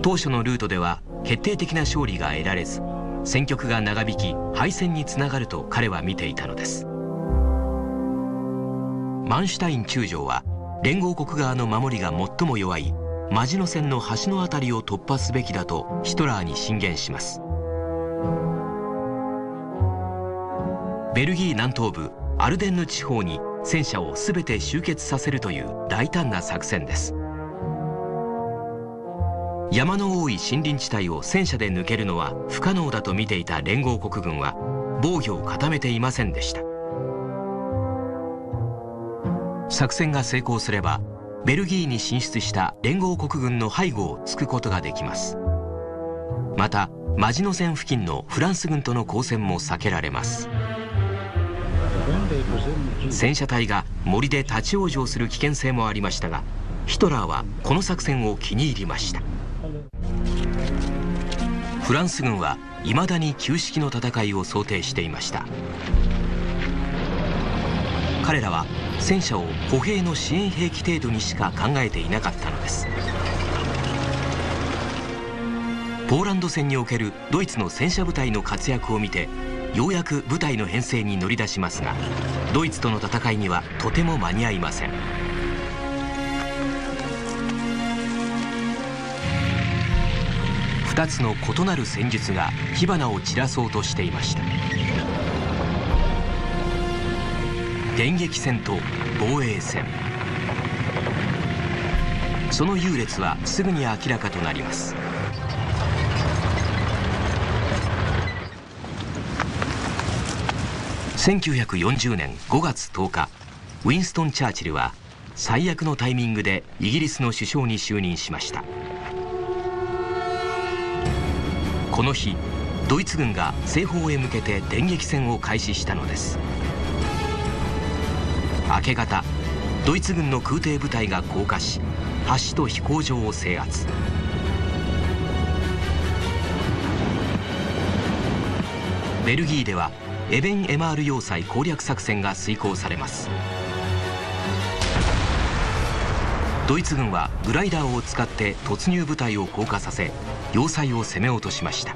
当初のルートでは決定的な勝利が得られず戦局が長引き敗戦につながると彼は見ていたのです。マンシュタイン中将は連合国側の守りが最も弱いマジノ線の橋の辺りを突破すべきだとヒトラーに進言します。ベルギー南東部アルデンヌ地方に戦車を全て集結させるという大胆な作戦です。山の多い森林地帯を戦車で抜けるのは不可能だと見ていた連合国軍は防御を固めていませんでした。作戦が成功すればベルギーに進出した連合国軍の背後を突くことができます。またマジノ線付近のフランス軍との交戦も避けられます。戦車隊が森で立ち往生する危険性もありましたがヒトラーはこの作戦を気に入りました。フランス軍はいまだに旧式の戦いを想定していました。彼らは戦車を歩兵の支援兵器程度にしか考えていなかったのです。ポーランド戦におけるドイツの戦車部隊の活躍を見てようやく部隊の編成に乗り出しますがドイツとの戦いにはとても間に合いません。2つの異なる戦術が火花を散らそうとしていました。電撃戦と防衛戦。その優劣はすぐに明らかとなります。1940年5月10日ウィンストン・チャーチルは最悪のタイミングでイギリスの首相に就任しました。この日ドイツ軍が西方へ向けて電撃戦を開始したのです。明け方ドイツ軍の空挺部隊が降下し橋と飛行場を制圧。ベルギーではエベン・エマール要塞攻略作戦が遂行されます。ドイツ軍はグライダーを使って突入部隊を降下させ要塞を攻め落としました。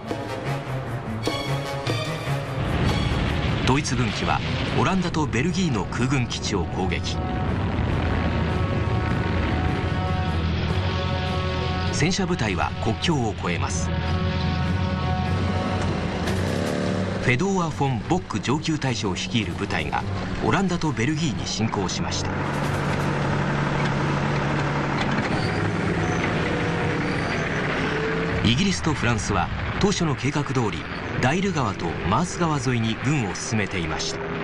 ドイツ軍機はオランダとベルギーの空軍基地を攻撃。戦車部隊は国境を越えます。フェドーア・フォン・ボック上級大将率いる部隊がオランダとベルギーに侵攻しました。イギリスとフランスは当初の計画通りダイル川とマース川沿いに軍を進めていました。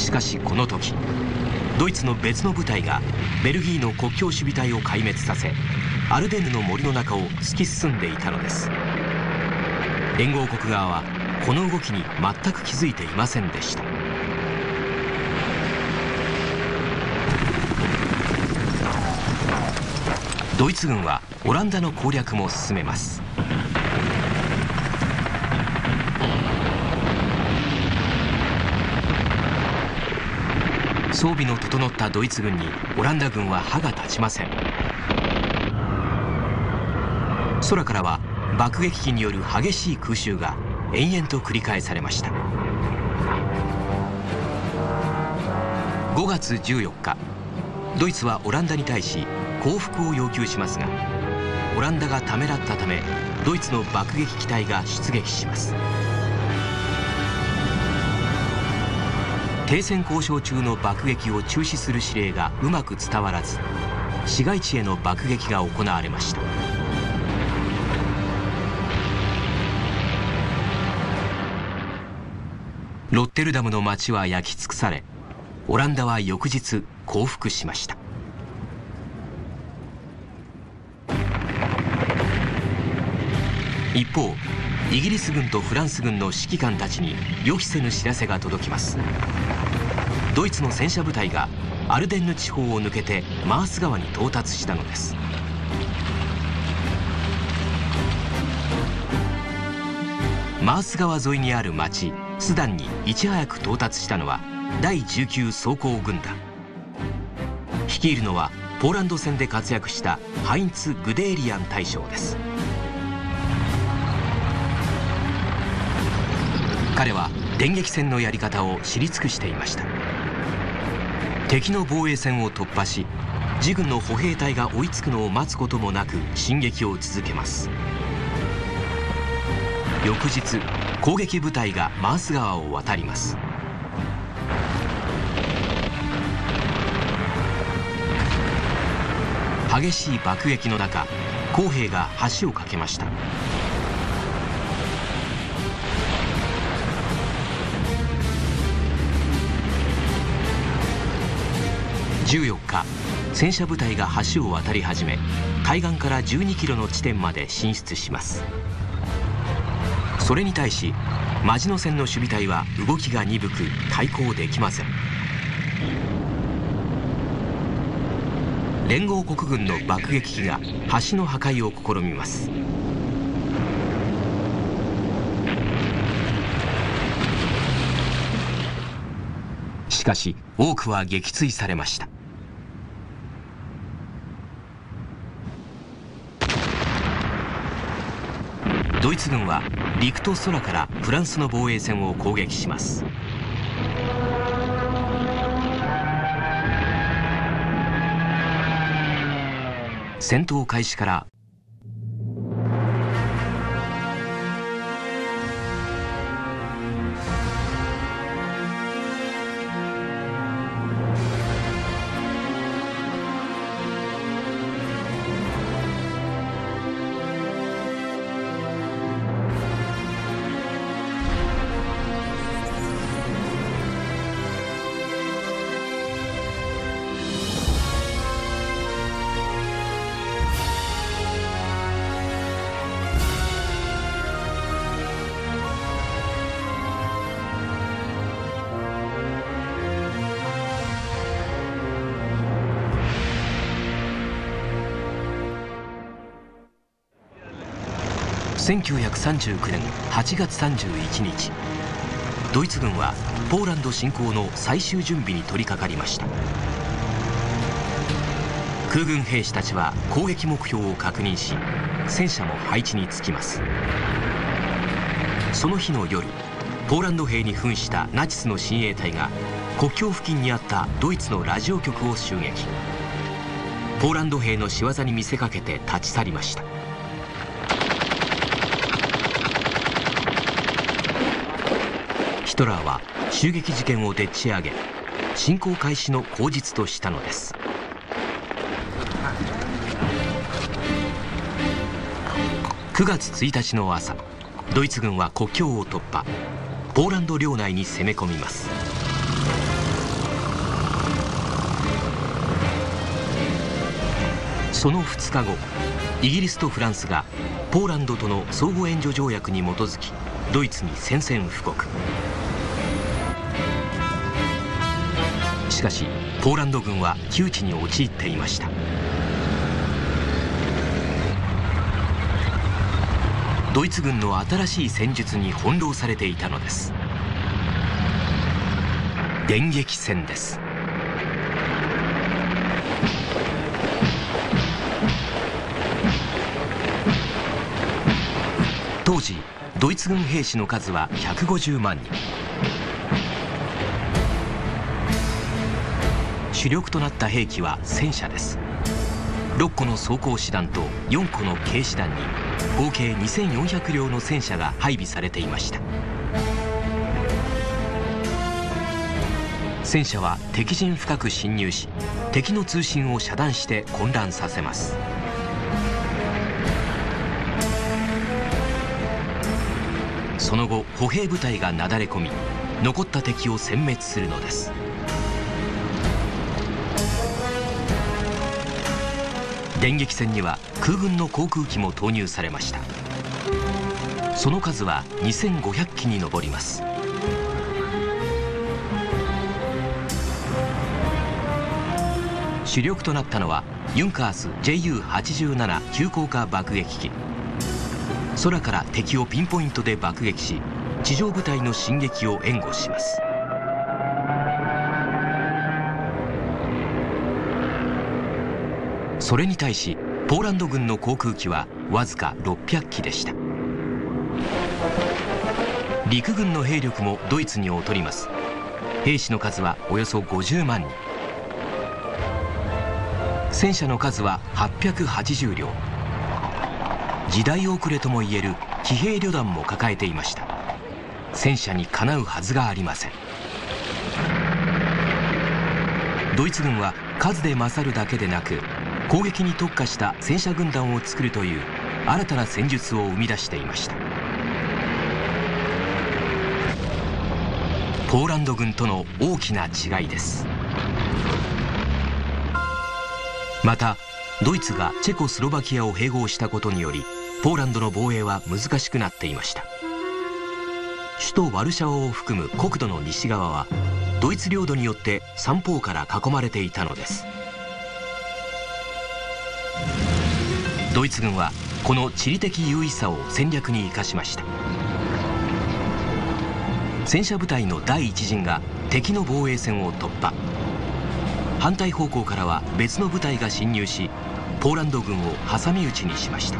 しかしこの時ドイツの別の部隊がベルギーの国境守備隊を壊滅させアルデンヌの森の中を突き進んでいたのです。連合国側はこの動きに全く気づいていませんでした。ドイツ軍はオランダの攻略も進めます。装備の整ったドイツ軍にオランダ軍は歯が立ちません。空からは爆撃機による激しい空襲が延々と繰り返されました。5月14日ドイツはオランダに対し降伏を要求しますがオランダがためらったためドイツの爆撃機体が出撃します。停戦交渉中の爆撃を中止する指令がうまく伝わらず市街地への爆撃が行われました。ロッテルダムの町は焼き尽くされオランダは翌日降伏しました。一方イギリス軍とフランス軍の指揮官たちに予期せぬ知らせが届きます。ドイツの戦車部隊がアルデンヌ地方を抜けてマース川に到達したのです。マース川沿いにある町スダンにいち早く到達したのは第19装甲軍団。率いるのはポーランド戦で活躍したハインツ・グデーリアン大将です。彼は電撃戦のやり方を知り尽くしていました。敵の防衛線を突破し自軍の歩兵隊が追いつくのを待つこともなく進撃を続けます。翌日攻撃部隊がマース川を渡ります。激しい爆撃の中公兵が橋を架けました。14日戦車部隊が橋を渡り始め海岸から12キロの地点まで進出します。それに対しマジノ船の守備隊は動きが鈍く対抗できません。連合国軍の爆撃機が橋の破壊を試みます。しかし多くは撃墜されました。ドイツ軍は陸と空からフランスの防衛線を攻撃します。戦闘開始から1939年8月31日。ドイツ軍はポーランド侵攻の最終準備に取り掛かりました。空軍兵士たちは攻撃目標を確認し戦車も配置につきます。その日の夜ポーランド兵に扮したナチスの親衛隊が国境付近にあったドイツのラジオ局を襲撃。ポーランド兵の仕業に見せかけて立ち去りました。トラーは襲撃事件をでっち上げ侵攻開始の口実としたのです。9月1日の朝ドイツ軍は国境を突破。ポーランド領内に攻め込みます。その2日後イギリスとフランスがポーランドとの相互援助条約に基づきドイツに宣戦布告。しかしポーランド軍は窮地に陥っていました。ドイツ軍の新しい戦術に翻弄されていたのです。電撃戦です。当時ドイツ軍兵士の数は150万人。主力となった兵器は戦車です。6個の装甲師団と4個の軽師団に合計2400両の戦車が配備されていました。戦車は敵陣深く侵入し敵の通信を遮断して混乱させます。その後歩兵部隊がなだれ込み残った敵を殲滅するのです。電撃戦には空軍の航空機も投入されました。その数は2500機に上ります。主力となったのはユンカース JU87 急降下爆撃機。空から敵をピンポイントで爆撃し地上部隊の進撃を援護します。それに対しポーランド軍の航空機はわずか600機でした。陸軍の兵力もドイツに劣ります。兵士の数はおよそ50万人。戦車の数は880両。時代遅れともいえる騎兵旅団も抱えていました。戦車にかなうはずがありません。ドイツ軍は数で勝るだけでなく攻撃に特化した戦車軍団を作るという新たな戦術を生み出していました。ポーランド軍との大きな違いです。またドイツがチェコスロバキアを併合したことによりポーランドの防衛は難しくなっていました。首都ワルシャワを含む国土の西側はドイツ領土によって三方から囲まれていたのです。ドイツ軍はこの地理的優位さを戦略に生かしました。戦車部隊の第一陣が敵の防衛線を突破。反対方向からは別の部隊が侵入しポーランド軍を挟み撃ちにしました。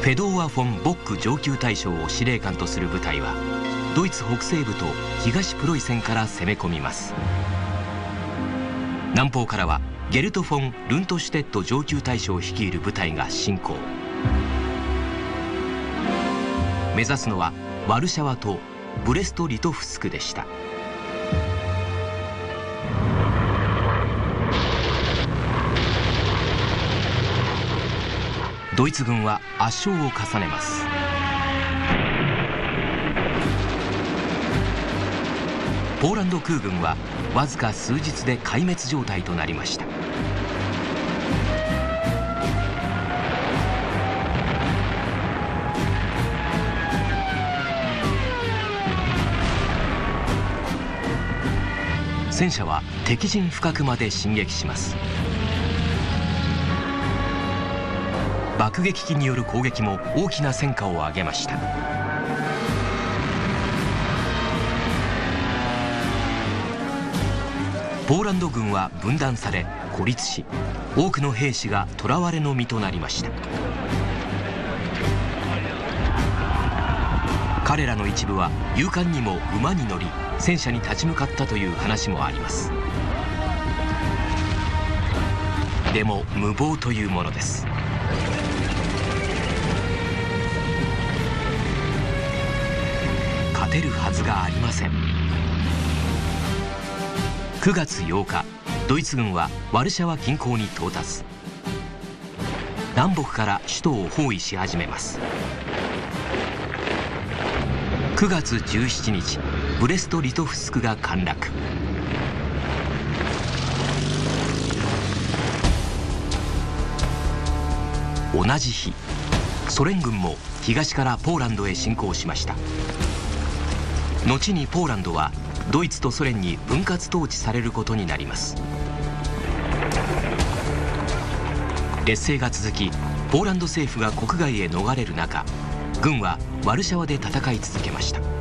フェドーア・フォン・ボック上級大将を司令官とする部隊はドイツ北西部と東プロイセンから攻め込みます。南方からはゲルト・フォン・ルントシュテット上級大将率いる部隊が侵攻目指すのはワルシャワとブレスト・リトフスクでした。ドイツ軍は圧勝を重ねます。ポーランド空軍はわずか数日で壊滅状態となりました。戦車は敵陣深くまで進撃します。爆撃機による攻撃も大きな戦果を上げました。ポーランド軍は分断され孤立し多くの兵士が囚われの身となりました。彼らの一部は勇敢にも馬に乗り戦車に立ち向かったという話もあります。でも無謀というものです。勝てるはずがありません。9月8日ドイツ軍はワルシャワ近郊に到達。南北から首都を包囲し始めます。9月17日ブレスト・リトフスクが陥落。同じ日ソ連軍も東からポーランドへ侵攻しました。後にポーランドはドイツとソ連に分割統治されることになります。劣勢が続きポーランド政府が国外へ逃れる中軍はワルシャワで戦い続けました。